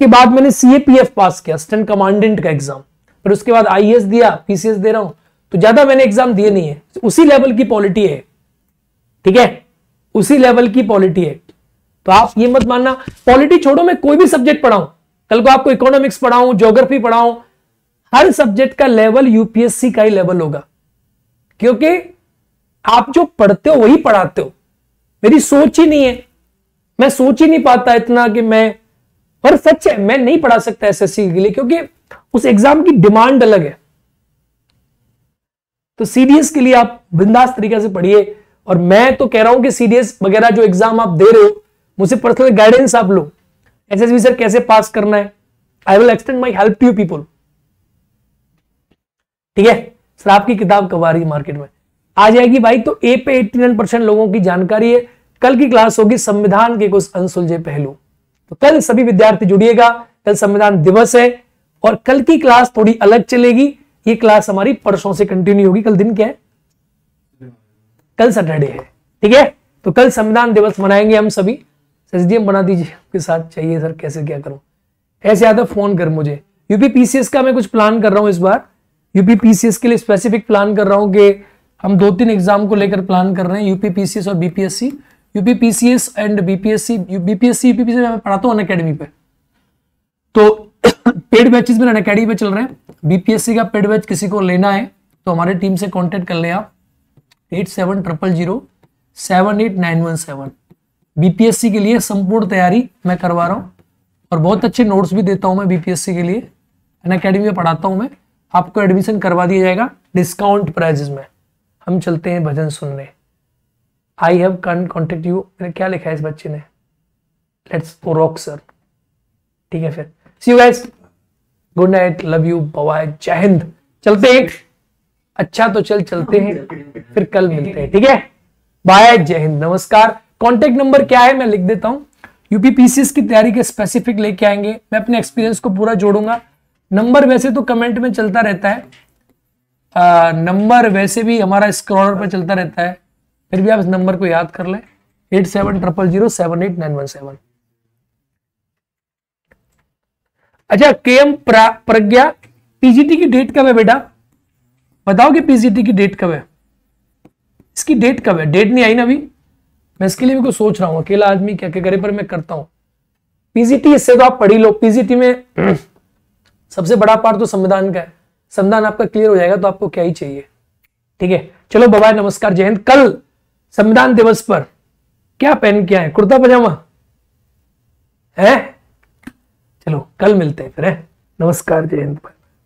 के बाद मैंने सीएपीएफ पास किया स्टेंट कमांडेंट का एग्ज़ाम फिर उसके बाद आईएएस दिया पीसीएस दे रहा हूँ। तो ज़्यादा मैंने एग्ज़ाम दिए नहीं है। उसी लेवल की पॉलिटी है। ठीक है? उसी लेवल की पॉलिटी है। तो आप ये मत मानना, पॉलिटी छोड़ो, मैं कोई भी सब्जेक्ट पढ़ाऊं। कल को आपको इकोनॉमिक्स पढ़ाऊं ज्योग्राफी पढ़ाऊं, हर सब्जेक्ट का लेवल यूपीएससी का ही लेवल होगा। क्योंकि आप जो पढ़ते हो, वही पढ़ाते हो। मेरी सोच ही नहीं है। मैं सोच ही नहीं पाता इतना कि मैं, पर सच है, मैं नहीं पढ़ा सकता एसएससी के लिए, क्योंकि उस एग्ज़ाम की डिमांड अलग है। तो सीडीएस के लिए आप बिंदास तरीके से पढ़िए, और मैं तो कह रहा हूँ कि सीडीएस वगैरह जो एग्ज़ाम आप दे रहे हो मुझे पर्सनल गाइडेंस आप लो एसएसबी सर कैसे पास करना है? I will extend my help to you people ठीक है? सर आपकी किताब कब आ रही है मार्केट में? आ जाएगी भाई तो ए पे 89 परसेंट लोगों की जानकारी है। कल की क्लास होगी संविधान के कुछ अनसुलझे पहलू। तो कल सभी विद्यार्थी जुड़िएगा, कल संविधान दिवस है और कल की क्लास थोड़ी अलग चलेगी। ये क्लास हमारी परसों से कंटिन्यू होगी। कल दिन क्या है? कल सैटरडे है। ठीक है? तो कल संविधान दिवस मनाएँगे हम सभी। एसडीएम बना दीजिए, आपके साथ चाहिए सर, कैसे, क्या करूँ? ऐसे आता फ़ोन कर मुझे। यूपी पीसीएस का मैं कुछ प्लान कर रहा हूँ इस बार। यूपी पीसीएस के लिए स्पेसिफिक प्लान कर रहा हूँ कि हम दो तीन एग्ज़ाम को लेकर प्लान कर रहे हैं, यूपी पीसीएस और BPSC UP PCS and BPSC BPSC UPPC मैं पढ़ाता हूँ अकेडमी पे। तो पेड बैचेस मेरे अकेडमी पे चल रहे हैं। बीपीएससी का पेड बैच किसी को लेना है तो हमारे टीम से कॉन्टेक्ट कर ले आप। Eight seven triple zero seven eight nine one seven BPSC के लिए संपूर्ण तैयारी मैं करवा रहा हूँ और बहुत अच्छे नोट्स भी देता हूँ मैं बीपीएससी के लिए। एन अकेडमी में पढ़ाता हूँ मैं। आपको एडमिशन करवा दिया जाएगा डिस्काउंट प्राइजेस में। हम चलते हैं भजन सुनने। आई हैव कन कॉन्टेक्ट यू मैंने क्या लिखा है इस बच्चे ने? लेट्स रॉक सर ठीक है फिर। See you guys good night love you bye जय हिंद चलते हैं। अच्छा तो चल, चलते हैं। फिर कल मिलते हैं। ठीक है? बाय जय हिंद नमस्कार। कॉन्टेक्ट नंबर क्या है? मैं लिख देता हूँ। यूपी पीसीएस की तैयारी के स्पेसिफिक लेके आएँगे। मैं अपने एक्सपीरियंस को पूरा जोड़ूँगा। नंबर वैसे तो कमेंट में चलता रहता है। नंबर वैसे भी हमारा स्क्रॉलर पर चलता रहता है। फिर भी आप इस नंबर को याद कर लें। Eight seven triple zero seven eight nine one seven अच्छा के एम प्रज्ञा पीजीटी की डेट कब है बेटा? बताओ कि पीजीटी की डेट कब है। इसकी डेट कब है? डेट नहीं आई ना अभी। मैं इसके लिए भी कुछ सोच रहा हूँ, अकेला आदमी क्या क्या करे पर मैं करता हूँ। पीजीटी, इससे तो आप पढ़ी लो, पीजीटी में सबसे बड़ा पार्ट तो संविधान का है। संविधान आपका क्लियर हो जाएगा तो आपको क्या ही चाहिए। ठीक है? चलो बाबा नमस्कार, जय हिंद। कल संविधान दिवस पर क्या पहन के आए? कुर्ता पजामा? है? चलो, कल मिलते हैं फिर, है? नमस्कार, जय हिंद।